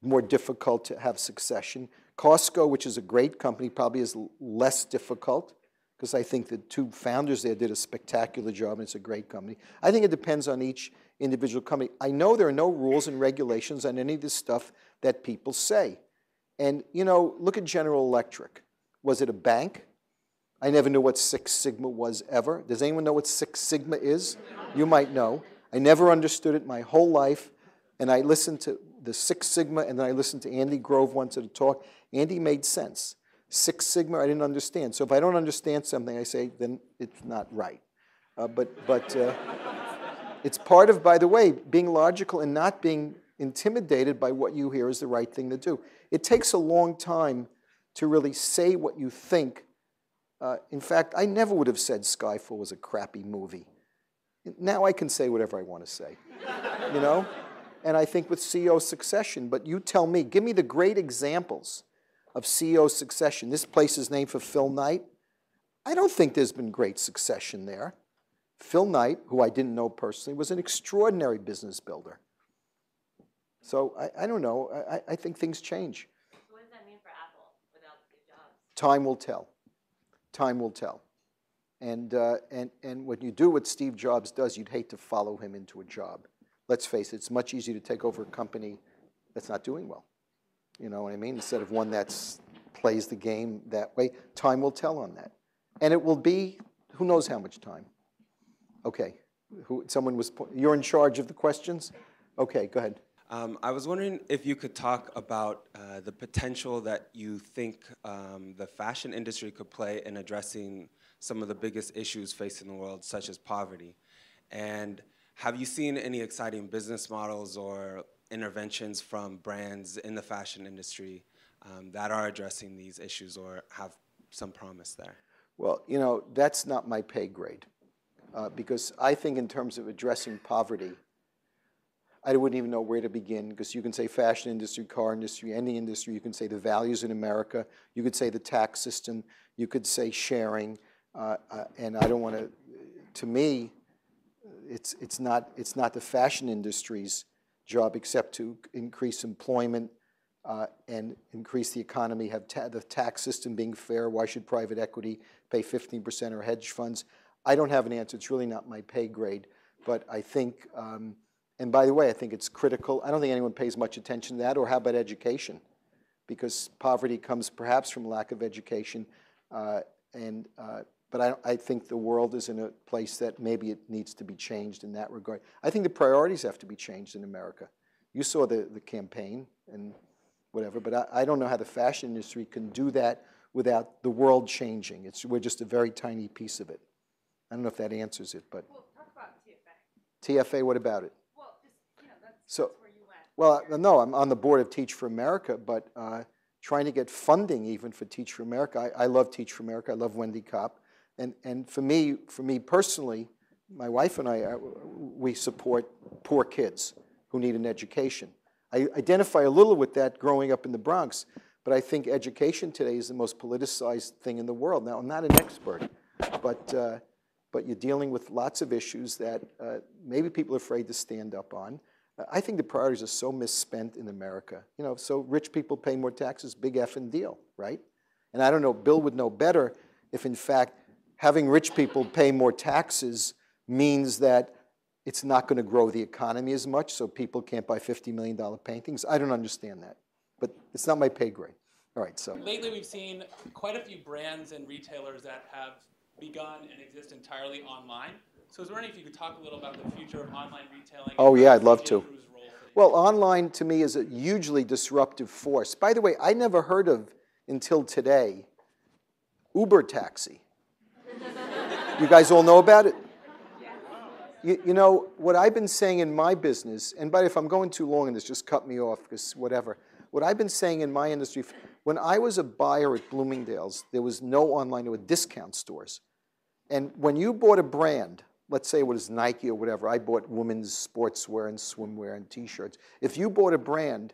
Speaker 2: more difficult to have succession. Costco, which is a great company, probably is less difficult because I think the two founders there did a spectacular job and it's a great company. I think it depends on each individual company. I know there are no rules and regulations on any of this stuff that people say. And, you know, look at General Electric. Was it a bank? I never knew what Six Sigma was ever. Does anyone know what Six Sigma is? You might know. I never understood it my whole life. And I listened to the Six Sigma, and then I listened to Andy Grove once at a talk. Andy made sense. Six Sigma, I didn't understand. So if I don't understand something, I say, then it's not right. Uh, but but uh, it's part of, by the way, being logical and not being intimidated by what you hear is the right thing to do. It takes a long time to really say what you think. Uh, in fact, I never would have said Skyfall was a crappy movie. Now I can say whatever I want to say, you know? And I think with CEO succession, but you tell me, give me the great examples of CEO succession. This place is named for Phil Knight. I don't think there's been great succession there. Phil Knight, who I didn't know personally, was an extraordinary business builder. So I, I don't know. I, I- think things change.
Speaker 8: So what does that mean for Apple without Steve Jobs?
Speaker 2: Time will tell. Time will tell. And, uh, and, and what you do what Steve Jobs does, you'd hate to follow him into a job. Let's face it, it's much easier to take over a company that's not doing well. You know what I mean? Instead of one that's plays the game that way. Time will tell on that. And it will be, who knows how much time. Okay. Who, someone was, you're in charge of the questions? Okay, go ahead.
Speaker 9: Um, I was wondering if you could talk about uh, the potential that you think um, the fashion industry could play in addressing some of the biggest issues facing the world, such as poverty. And have you seen any exciting business models or interventions from brands in the fashion industry um, that are addressing these issues or have some promise there?
Speaker 2: Well, you know, that's not my pay grade. Uh, because I think, in terms of addressing poverty, I wouldn't even know where to begin because you can say fashion industry, car industry, any industry. You can say the values in America. You could say the tax system. You could say sharing. Uh, uh, and I don't want to, to me, it's, it's, not, it's not the fashion industry's job except to increase employment uh, and increase the economy, have ta- the tax system being fair. Why should private equity pay 15% or hedge funds? I don't have an answer. It's really not my pay grade. But I think, um, and by the way, I think it's critical. I don't think anyone pays much attention to that. Or how about education? Because poverty comes perhaps from lack of education. Uh, and, uh, but I, I think the world is in a place that maybe it needs to be changed in that regard. I think the priorities have to be changed in America. You saw the, the campaign and whatever, but I, I don't know how the fashion industry can do that without the world changing. It's, we're just a very tiny piece of it. I don't know if that answers it, but
Speaker 3: Well, talk about TFA.
Speaker 2: TFA, what about it?
Speaker 3: Well, just, you know, that's,
Speaker 2: So-
Speaker 3: that's where you went.
Speaker 2: Well, uh, no, I'm on the board of Teach for America, but uh, trying to get funding even for Teach for America. I, I love Teach for America. I love Wendy Kopp. And, and for me, for me personally, my wife and I, uh, we support poor kids who need an education. I identify a little with that growing up in the Bronx, but I think education today is the most politicized thing in the world. Now, I'm not an expert, but, uh, but you're dealing with lots of issues that uh, maybe people are afraid to stand up on. I think the priorities are so misspent in America. You know, so rich people pay more taxes, big effing deal, right? And I don't know, Bill would know better if in fact having rich people pay more taxes means that it's not going to grow the economy as much, so people can't buy $50 million paintings. I don't understand that, but it's not my pay grade. All right, so.
Speaker 10: Lately, we've seen quite a few brands and retailers that have begun and exist entirely online. So I was wondering if you could talk a little about the future of online retailing.
Speaker 2: Oh, yeah, I'd love to.
Speaker 10: Crew's role fits.
Speaker 2: Well, online to me is a hugely disruptive force. By the way, I never heard of until today Uber taxi. You guys all know about it? You, you know, what I've been saying in my business, and by the way, if I'm going too long in this, just cut me off, because whatever. What I've been saying in my industry, when I was a buyer at Bloomingdale's, there was no online, there were discount stores. And when you bought a brand, let's say it was Nike or whatever, I bought women's sportswear and swimwear and t shirts. If you bought a brand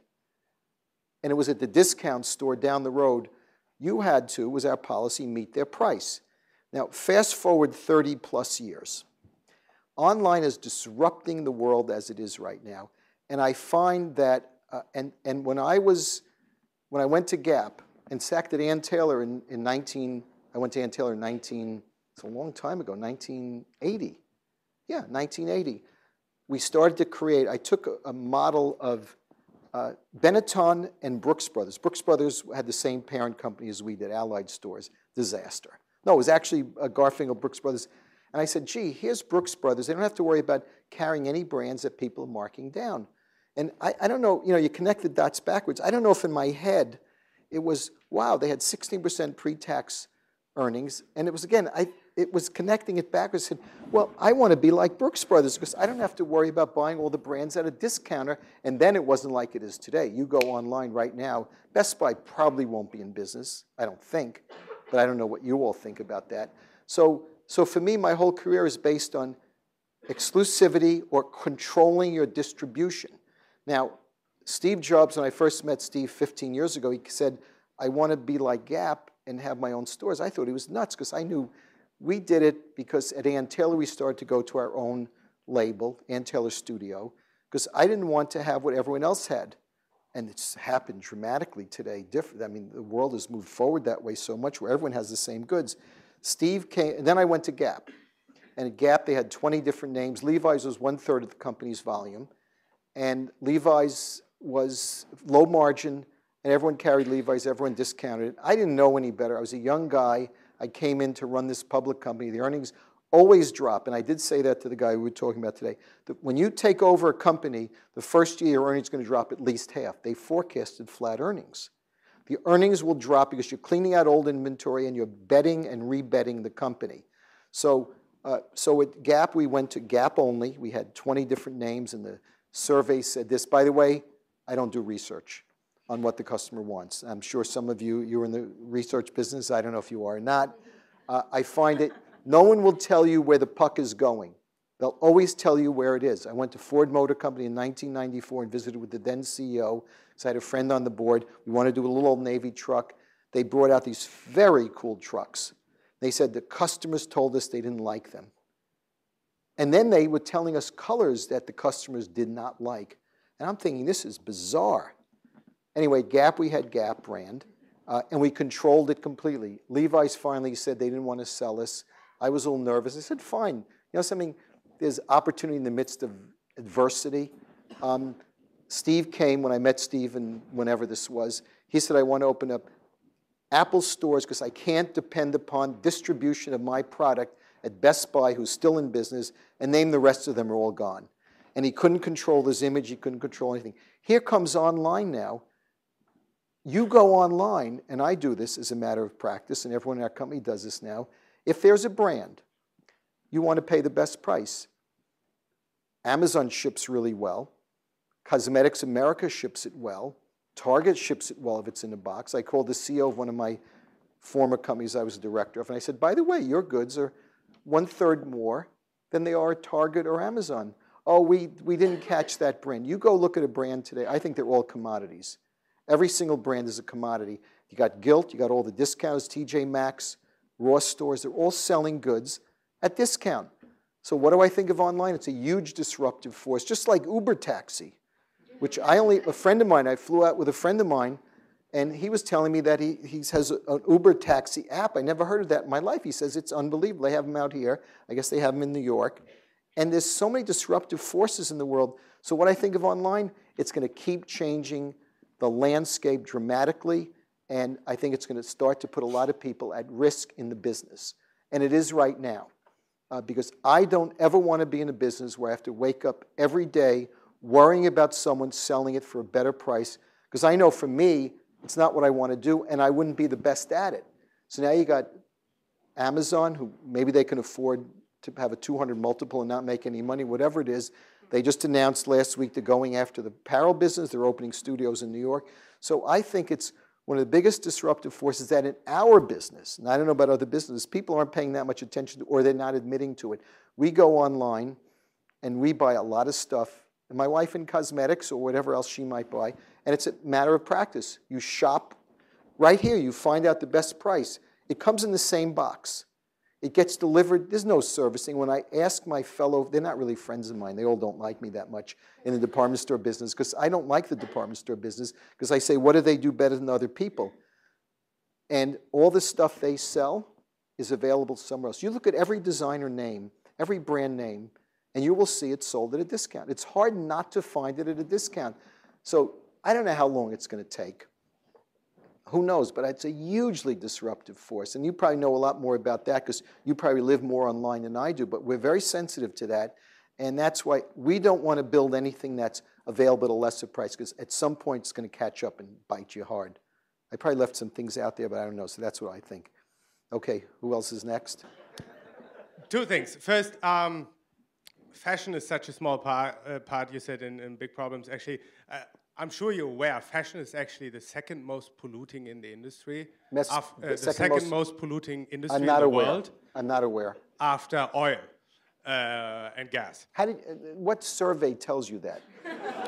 Speaker 2: and it was at the discount store down the road, you had to, was our policy, meet their price. Now, fast forward 30 plus years. Online is disrupting the world as it is right now. And I find that, uh, and, and when I was, when I went to Gap and sacked at Ann Taylor in, in 19, I went to Ann Taylor in 19, it's a long time ago, 1980. Yeah, 1980. We started to create, I took a, a model of uh, Benetton and Brooks Brothers. Brooks Brothers had the same parent company as we did, Allied Stores. Disaster. No, it was actually uh, Garfinckel Brooks Brothers. And I said, gee, here's Brooks Brothers. They don't have to worry about carrying any brands that people are marking down. And I, I don't know, you know, you connect the dots backwards. I don't know if in my head it was, wow, they had 16% pre-tax earnings. And it was, again, I, it was connecting it backwards. Said, well, I want to be like Brooks Brothers because I don't have to worry about buying all the brands at a discounter. And then it wasn't like it is today. You go online right now. Best Buy probably won't be in business, I don't think. But I don't know what you all think about that. So, so for me, my whole career is based on exclusivity or controlling your distribution. Now, Steve Jobs, when I first met Steve 15 years ago, he said, I want to be like Gap and have my own stores. I thought he was nuts because I knew we did it because at Ann Taylor we started to go to our own label, Ann Taylor Studio, because I didn't want to have what everyone else had. And it's happened dramatically today. Different. I mean, the world has moved forward that way so much where everyone has the same goods. Steve came, and then I went to Gap. And at Gap, they had 20 different names. Levi's was one third of the company's volume. And Levi's was low margin, and everyone carried Levi's, everyone discounted it. I didn't know any better. I was a young guy. I came in to run this public company. The earnings always drop, and I did say that to the guy we were talking about today. That when you take over a company, the first year your earnings are going to drop at least half. They forecasted flat earnings. The earnings will drop because you're cleaning out old inventory and you're betting and rebetting the company. So, uh, so at Gap, we went to Gap only. We had 20 different names, and the survey said this. By the way, I don't do research on what the customer wants. I'm sure some of you, you're in the research business. I don't know if you are or not. Uh, I find it, no one will tell you where the puck is going. They'll always tell you where it is. I went to Ford Motor Company in 1994 and visited with the then CEO because I had a friend on the board. We wanted to do a little old Navy truck. They brought out these very cool trucks. They said the customers told us they didn't like them. And then they were telling us colors that the customers did not like. And I'm thinking, this is bizarre. Anyway, Gap, we had Gap brand, uh, and we controlled it completely. Levi's finally said they didn't want to sell us. I was a little nervous. I said, fine. You know something? There's opportunity in the midst of adversity. Um, Steve came when I met Steve, and whenever this was, he said, I want to open up Apple stores because I can't depend upon distribution of my product at Best Buy, who's still in business, and name the rest of them are all gone. And he couldn't control his image, he couldn't control anything. Here comes online now. You go online, and I do this as a matter of practice, and everyone in our company does this now. If there's a brand, you want to pay the best price. Amazon ships really well. Cosmetics America ships it well. Target ships it well if it's in a box. I called the CEO of one of my former companies I was a director of, and I said, by the way, your goods are one third more than they are at Target or Amazon. Oh, we, we didn't catch that brand. You go look at a brand today, I think they're all commodities. Every single brand is a commodity. You got Gilt, you got all the discounts, TJ Maxx, Ross stores, they're all selling goods at discount. So what do I think of online? It's a huge disruptive force, just like Uber Taxi, which I only, a friend of mine, I flew out with a friend of mine, and he was telling me that he, he has a, an Uber Taxi app. I never heard of that in my life. He says it's unbelievable. They have them out here. I guess they have them in New York. And there's so many disruptive forces in the world. So what I think of online, it's going to keep changing the landscape dramatically. And I think it's going to start to put a lot of people at risk in the business. And it is right now. Uh, because I don't ever want to be in a business where I have to wake up every day worrying about someone selling it for a better price. Because I know for me, it's not what I want to do, and I wouldn't be the best at it. So now you got Amazon, who maybe they can afford to have a 200 multiple and not make any money, whatever it is. They just announced last week they're going after the apparel business. They're opening studios in New York. So I think it's one of the biggest disruptive forces that in our business, and I don't know about other businesses, people aren't paying that much attention to or they're not admitting to it. We go online and we buy a lot of stuff, and my wife in cosmetics or whatever else she might buy, and it's a matter of practice. You shop right here, you find out the best price. It comes in the same box. It gets delivered. There's no servicing. When I ask my fellow, they're not really friends of mine. They all don't like me that much in the department store business because I don't like the department store business because I say, what do they do better than other people? And all the stuff they sell is available somewhere else. You look at every designer name, every brand name, and you will see it sold at a discount. It's hard not to find it at a discount. So I don't know how long it's going to take who knows, but it's a hugely disruptive force. And you probably know a lot more about that because you probably live more online than I do, but we're very sensitive to that. And that's why we don't want to build anything that's available at a lesser price because at some point it's going to catch up and bite you hard. I probably left some things out there, but I don't know, so that's what I think. Okay, who else is next?
Speaker 11: Two things. First, um, fashion is such a small part, uh, part you said, in, in Big Problems. Actually, uh, I'm sure you're aware, fashion is actually the second most polluting in the industry.
Speaker 2: Mes-
Speaker 11: Af- uh,
Speaker 2: the
Speaker 11: the,
Speaker 2: second
Speaker 11: second,
Speaker 2: most-
Speaker 11: most, polluting industry
Speaker 2: I'm
Speaker 11: in
Speaker 2: not
Speaker 11: the
Speaker 2: aware.
Speaker 11: world
Speaker 2: I'm not aware.
Speaker 11: after oil uh, and gas.
Speaker 2: How did, uh, what survey tells you that?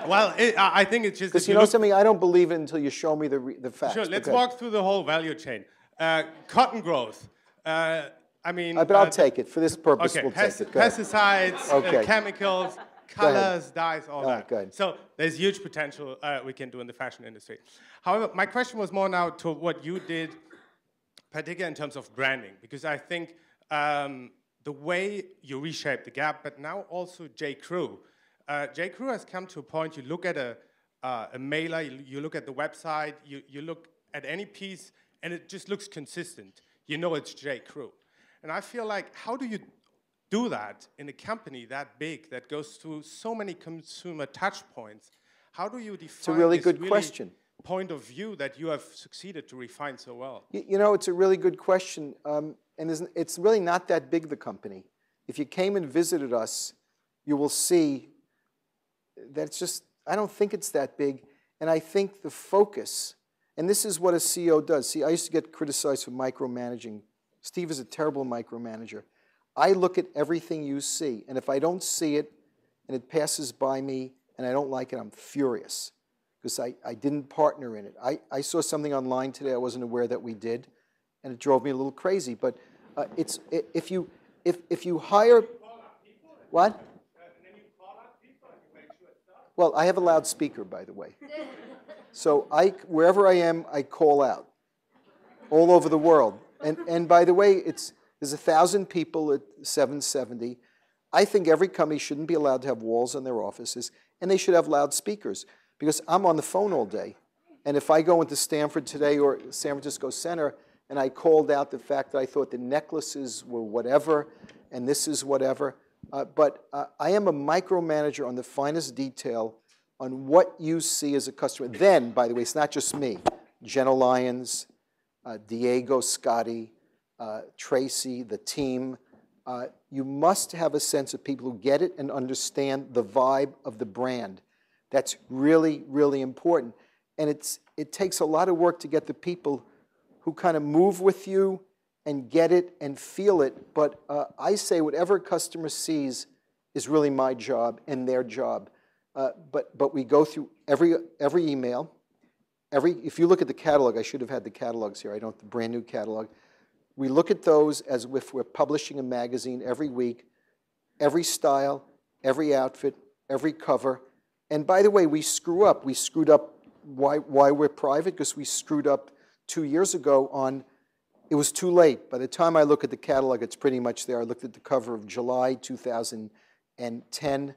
Speaker 11: Well, it, I I think it's just
Speaker 2: Because you know
Speaker 11: look-
Speaker 2: something, I don't believe it until you show me the, re- the facts.
Speaker 11: Sure, let's
Speaker 2: ahead.
Speaker 11: walk through the whole value chain. Uh, cotton growth. Uh, I mean,
Speaker 2: Uh, but I'll take it. For this purpose,
Speaker 11: Okay,
Speaker 2: we'll
Speaker 11: pes-
Speaker 2: take it. Go
Speaker 11: pesticides,
Speaker 2: Okay.
Speaker 11: uh, chemicals. Colors, dyes, all
Speaker 2: right,
Speaker 11: that. So there's huge potential uh, we can do in the fashion industry. However, my question was more now to what you did, particularly in terms of branding, because I think um, the way you reshaped the Gap, but now also J. Crew. Uh, J. Crew has come to a point. You look at a, uh, a mailer, you, you look at the website, you, you look at any piece, and it just looks consistent. You know it's J. Crew. And I feel like, how do you do that in a company that big that goes through so many consumer touch points? How do you define
Speaker 2: really
Speaker 11: this
Speaker 2: good question.
Speaker 11: point of view that you have succeeded to refine so well?
Speaker 2: Y- You know, it's a really good question. Um, and isn't- it's really not that big, the company. If you came and visited us, you will see that it's just, I don't think it's that big. And I think the focus, and this is what a CEO does. See, I used to get criticized for micromanaging. Steve is a terrible micromanager. I look at everything you see, and if I don't see it and it passes by me and I don't like it, I'm furious because I, I didn't partner in it. I, I saw something online today I wasn't aware that we did, and it drove me a little crazy. But uh, it's if you if if you hire what? Well, I have a loudspeaker, by the way. So I wherever I am, I call out all over the world. And and by the way, it's there's a thousand people at 770. I think every company shouldn't be allowed to have walls in their offices, and they should have loudspeakers because I'm on the phone all day. And if I go into Stanford today or San Francisco Center and I called out the fact that I thought the necklaces were whatever and this is whatever, uh, but uh, I am a micromanager on the finest detail on what you see as a customer. Then, by the way, it's not just me. Jenna Lyons, uh, Diego Scotti, uh, Tracy, the team. Uh, you must have a sense of people who get it and understand the vibe of the brand. That's really, really important. And it's, it takes a lot of work to get the people who kind of move with you and get it and feel it. But uh, I say whatever customer sees is really my job and their job. Uh, but, but we go through every, every email. Every, if you look at the catalog, I should have had the catalogs here. I don't, the brand new catalog. We look at those as if we're publishing a magazine every week, every style, every outfit, every cover. And by the way, we screw up. We screwed up why, why we're private, because we screwed up two years ago on it was too late. By the time I look at the catalog, it's pretty much there. I looked at the cover of July 2010,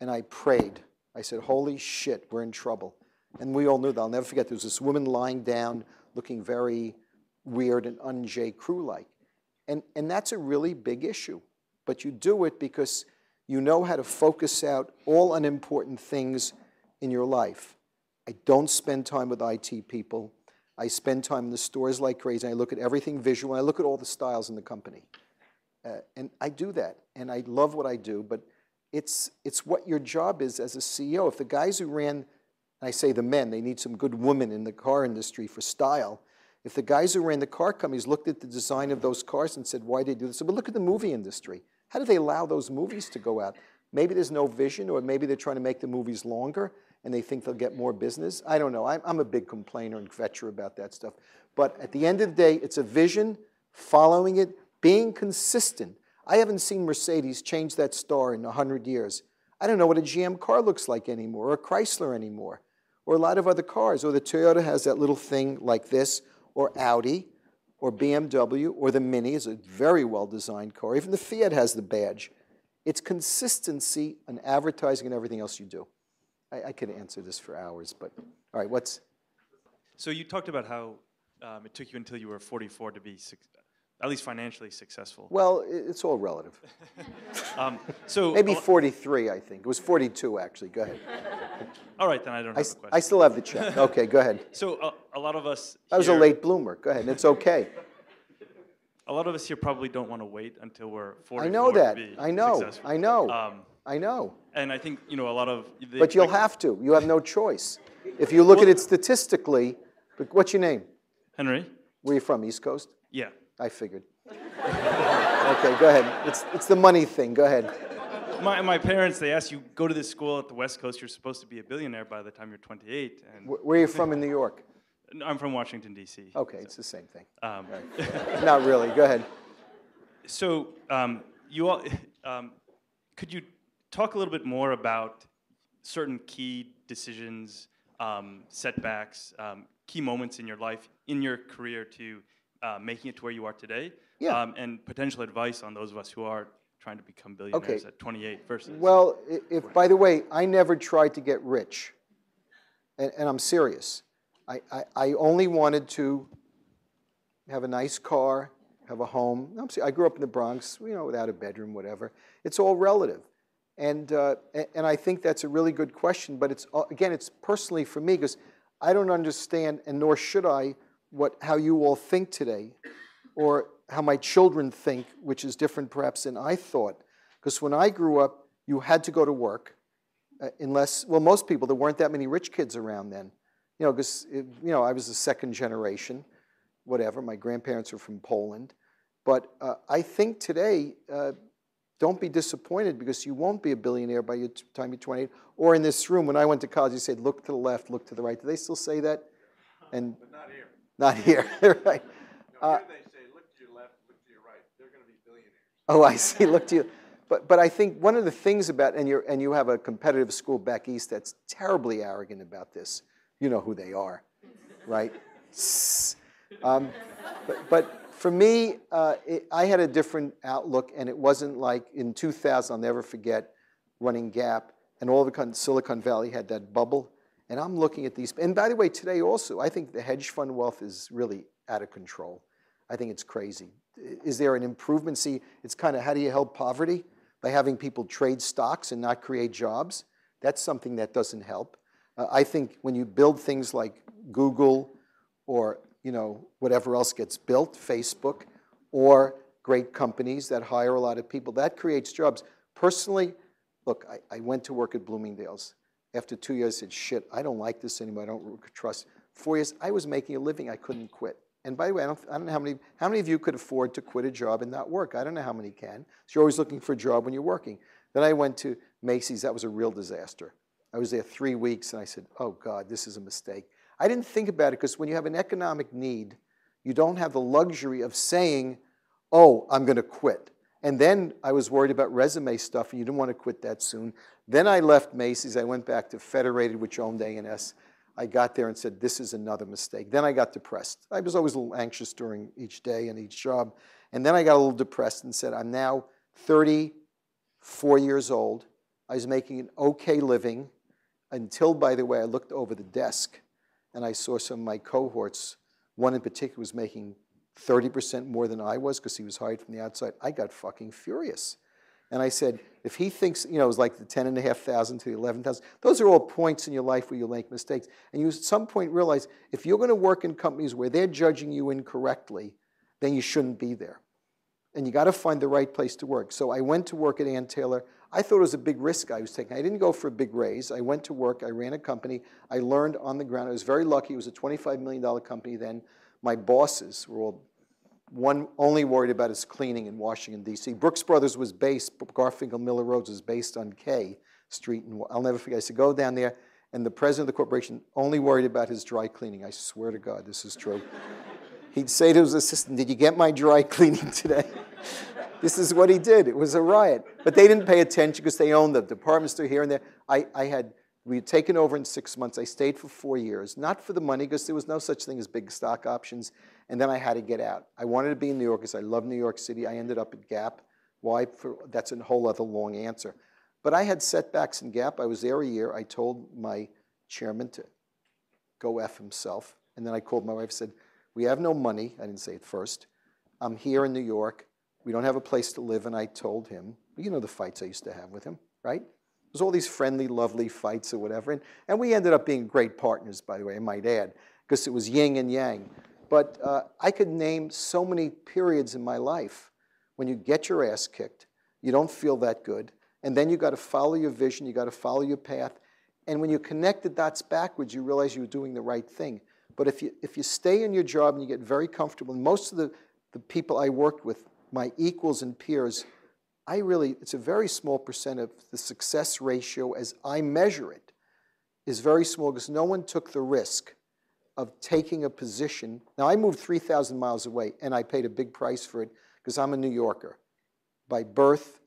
Speaker 2: and I prayed. I said, Holy shit, we're in trouble. And we all knew that. I'll never forget. There was this woman lying down, looking very weird and un J. Crew like. And, and that's a really big issue. But you do it because you know how to focus out all unimportant things in your life. I don't spend time with IT people. I spend time in the stores like crazy. I look at everything visual. I look at all the styles in the company. Uh, and I do that. And I love what I do. But it's, it's what your job is as a CEO. If the guys who ran, I say the men, they need some good women in the car industry for style. If the guys who ran the car companies looked at the design of those cars and said, why did they do this? But look at the movie industry. How do they allow those movies to go out? Maybe there's no vision, or maybe they're trying to make the movies longer and they think they'll get more business. I don't know. I'm, I'm a big complainer and kvetcher about that stuff. But at the end of the day, it's a vision, following it, being consistent. I haven't seen Mercedes change that star in 100 years. I don't know what a GM car looks like anymore, or a Chrysler anymore, or a lot of other cars. Or the Toyota has that little thing like this, or Audi, or BMW, or the Mini is a very well designed car. Even the Fiat has the badge. It's consistency and advertising and everything else you do. I, I could answer this for hours, but all right, what's?
Speaker 12: So you talked about how um, it took you until you were 44 to be at least financially successful.
Speaker 2: Well, it's all relative.
Speaker 12: um, so
Speaker 2: maybe 43, I think. It was 42, actually. Go ahead.
Speaker 12: All right, then I don't have
Speaker 2: I,
Speaker 12: a question.
Speaker 2: I still have the check. Okay, go ahead.
Speaker 12: So uh, a lot of us.
Speaker 2: I was a late bloomer. Go ahead. It's okay.
Speaker 12: A lot of us here probably don't want to wait until we're 44
Speaker 2: I know that.
Speaker 12: I
Speaker 2: know.
Speaker 12: Successful.
Speaker 2: I know.
Speaker 12: Um,
Speaker 2: I know.
Speaker 12: And I think you know a lot of. The,
Speaker 2: but you'll have to. You have no choice. If you look well, at it statistically, what's your name?
Speaker 12: Henry.
Speaker 2: Where are you from? East Coast.
Speaker 12: Yeah.
Speaker 2: I figured. okay, go ahead. It's it's the money thing. Go ahead.
Speaker 12: My, my parents, they asked you, go to this school at the West Coast, you're supposed to be a billionaire by the time you're 28. And
Speaker 2: Where are you from in New York?
Speaker 12: I'm from Washington, D.C.
Speaker 2: Okay, so. it's the same thing.
Speaker 12: Um,
Speaker 2: right. Not really. Go ahead.
Speaker 12: So, um, you all, um, could you talk a little bit more about certain key decisions, um, setbacks, um, key moments in your life, in your career to uh, making it to where you are today?
Speaker 2: Yeah.
Speaker 12: Um, and potential advice on those of us who are trying to become billionaires
Speaker 2: okay.
Speaker 12: at 28 versus.
Speaker 2: Well, if, by the way, I never tried to get rich, and, and I'm serious. I, I, I, only wanted to have a nice car, have a home. I'm I grew up in the Bronx, you know, without a bedroom, whatever. It's all relative. And, uh, and I think that's a really good question, but it's, uh, again, it's personally for me because I don't understand, and nor should I, what, how you all think today, or how my children think, which is different perhaps than I thought. Because when I grew up, you had to go to work, uh, unless, well, most people, there weren't that many rich kids around then. You know, because, you know, I was the second generation, whatever. My grandparents are from Poland. But uh, I think today, uh, don't be disappointed because you won't be a billionaire by the time you're 28. Or in this room, when I went to college, you said, look to the left, look to the right. Do they still say that?
Speaker 1: And but not here.
Speaker 2: Not here, right.
Speaker 1: No, here they say, look to your left, look to your right. They're going to be billionaires.
Speaker 2: Oh, I see. Look to you. But, but I think one of the things about, and, you're, and you have a competitive school back east that's terribly arrogant about this. You know who they are, right? um, but, but for me, uh, it, I had a different outlook, and it wasn't like in 2000, I'll never forget running Gap, and all of Silicon Valley had that bubble. And I'm looking at these, and by the way, today also, I think the hedge fund wealth is really out of control. I think it's crazy. Is there an improvement? See, it's kind of how do you help poverty? By having people trade stocks and not create jobs? That's something that doesn't help. Uh, I think when you build things like Google or you know, whatever else gets built, Facebook, or great companies that hire a lot of people. That creates jobs. Personally, look, I, I went to work at Bloomingdale's. After two years, I said, shit, I don't like this anymore. I don't trust. Four years, I was making a living. I couldn't quit. And by the way, I don't, I don't know how many, how many of you could afford to quit a job and not work? I don't know how many can. So you're always looking for a job when you're working. Then I went to Macy's. That was a real disaster. I was there three weeks and I said, oh God, this is a mistake. I didn't think about it because when you have an economic need, you don't have the luxury of saying, oh, I'm going to quit. And then I was worried about resume stuff, and you didn't want to quit that soon. Then I left Macy's. I went back to Federated, which owned A&S. I got there and said, this is another mistake. Then I got depressed. I was always a little anxious during each day and each job. And then I got a little depressed and said, I'm now 34 years old. I was making an okay living until, by the way, I looked over the desk and I saw some of my cohorts. One in particular was making 30% more than I was because he was hired from the outside. I got fucking furious. And I said, if he thinks, you know, it was like the 10,500 to the 11,000, those are all points in your life where you'll make mistakes. And you at some point realize if you're going to work in companies where they're judging you incorrectly, then you shouldn't be there. And you got to find the right place to work. So I went to work at Ann Taylor. I thought it was a big risk I was taking. I didn't go for a big raise. I went to work. I ran a company. I learned on the ground. I was very lucky. It was a $25 million company then. My bosses were all one only worried about his cleaning in Washington, D.C. Brooks Brothers was based, Garfinckel Miller Rhoads was based on K Street. And I'll never forget. I said, go down there. And the president of the corporation only worried about his dry cleaning. I swear to God, this is true. He'd say to his assistant, Did you get my dry cleaning today? this is what he did. It was a riot. But they didn't pay attention because they owned the department store here and there. I, I had we had taken over in six months. I stayed for four years, not for the money, because there was no such thing as big stock options. And then I had to get out. I wanted to be in New York because I love New York City. I ended up at Gap. Why? For, that's a whole other long answer. But I had setbacks in Gap. I was there a year. I told my chairman to go F himself. And then I called my wife and said, We have no money. I didn't say it first. I'm here in New York. We don't have a place to live. And I told him, you know the fights I used to have with him, right? All these friendly, lovely fights or whatever. And, and we ended up being great partners, by the way, I might add, because it was yin and yang. But uh, I could name so many periods in my life when you get your ass kicked, you don't feel that good, and then you got to follow your vision, you got to follow your path. And when you connect the dots backwards, you realize you're doing the right thing. But if you, if you stay in your job and you get very comfortable, and most of the, the people I worked with, my equals and peers, I really, it's a very small percent of the success ratio as I measure it is very small because no one took the risk of taking a position. Now, I moved 3,000 miles away and I paid a big price for it because I'm a New Yorker. By birth,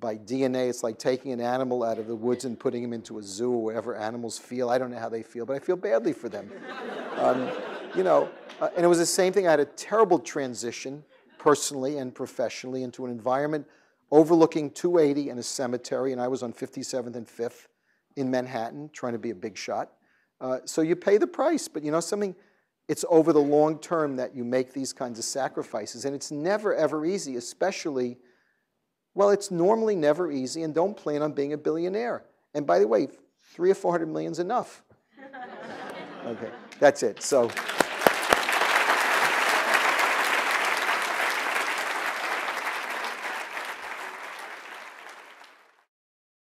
Speaker 2: by DNA, it's like taking an animal out of the woods and putting him into a zoo or wherever animals feel. I don't know how they feel, but I feel badly for them. um, you know, uh, and it was the same thing. I had a terrible transition personally and professionally into an environment overlooking 280 and a cemetery, and I was on 57th and 5th in Manhattan trying to be a big shot. Uh, so you pay the price, but you know something? It's over the long term that you make these kinds of sacrifices, and it's never, ever easy, especially, well, it's normally never easy, and don't plan on being a billionaire. And by the way, three or 400 million's enough. okay, that's it. So.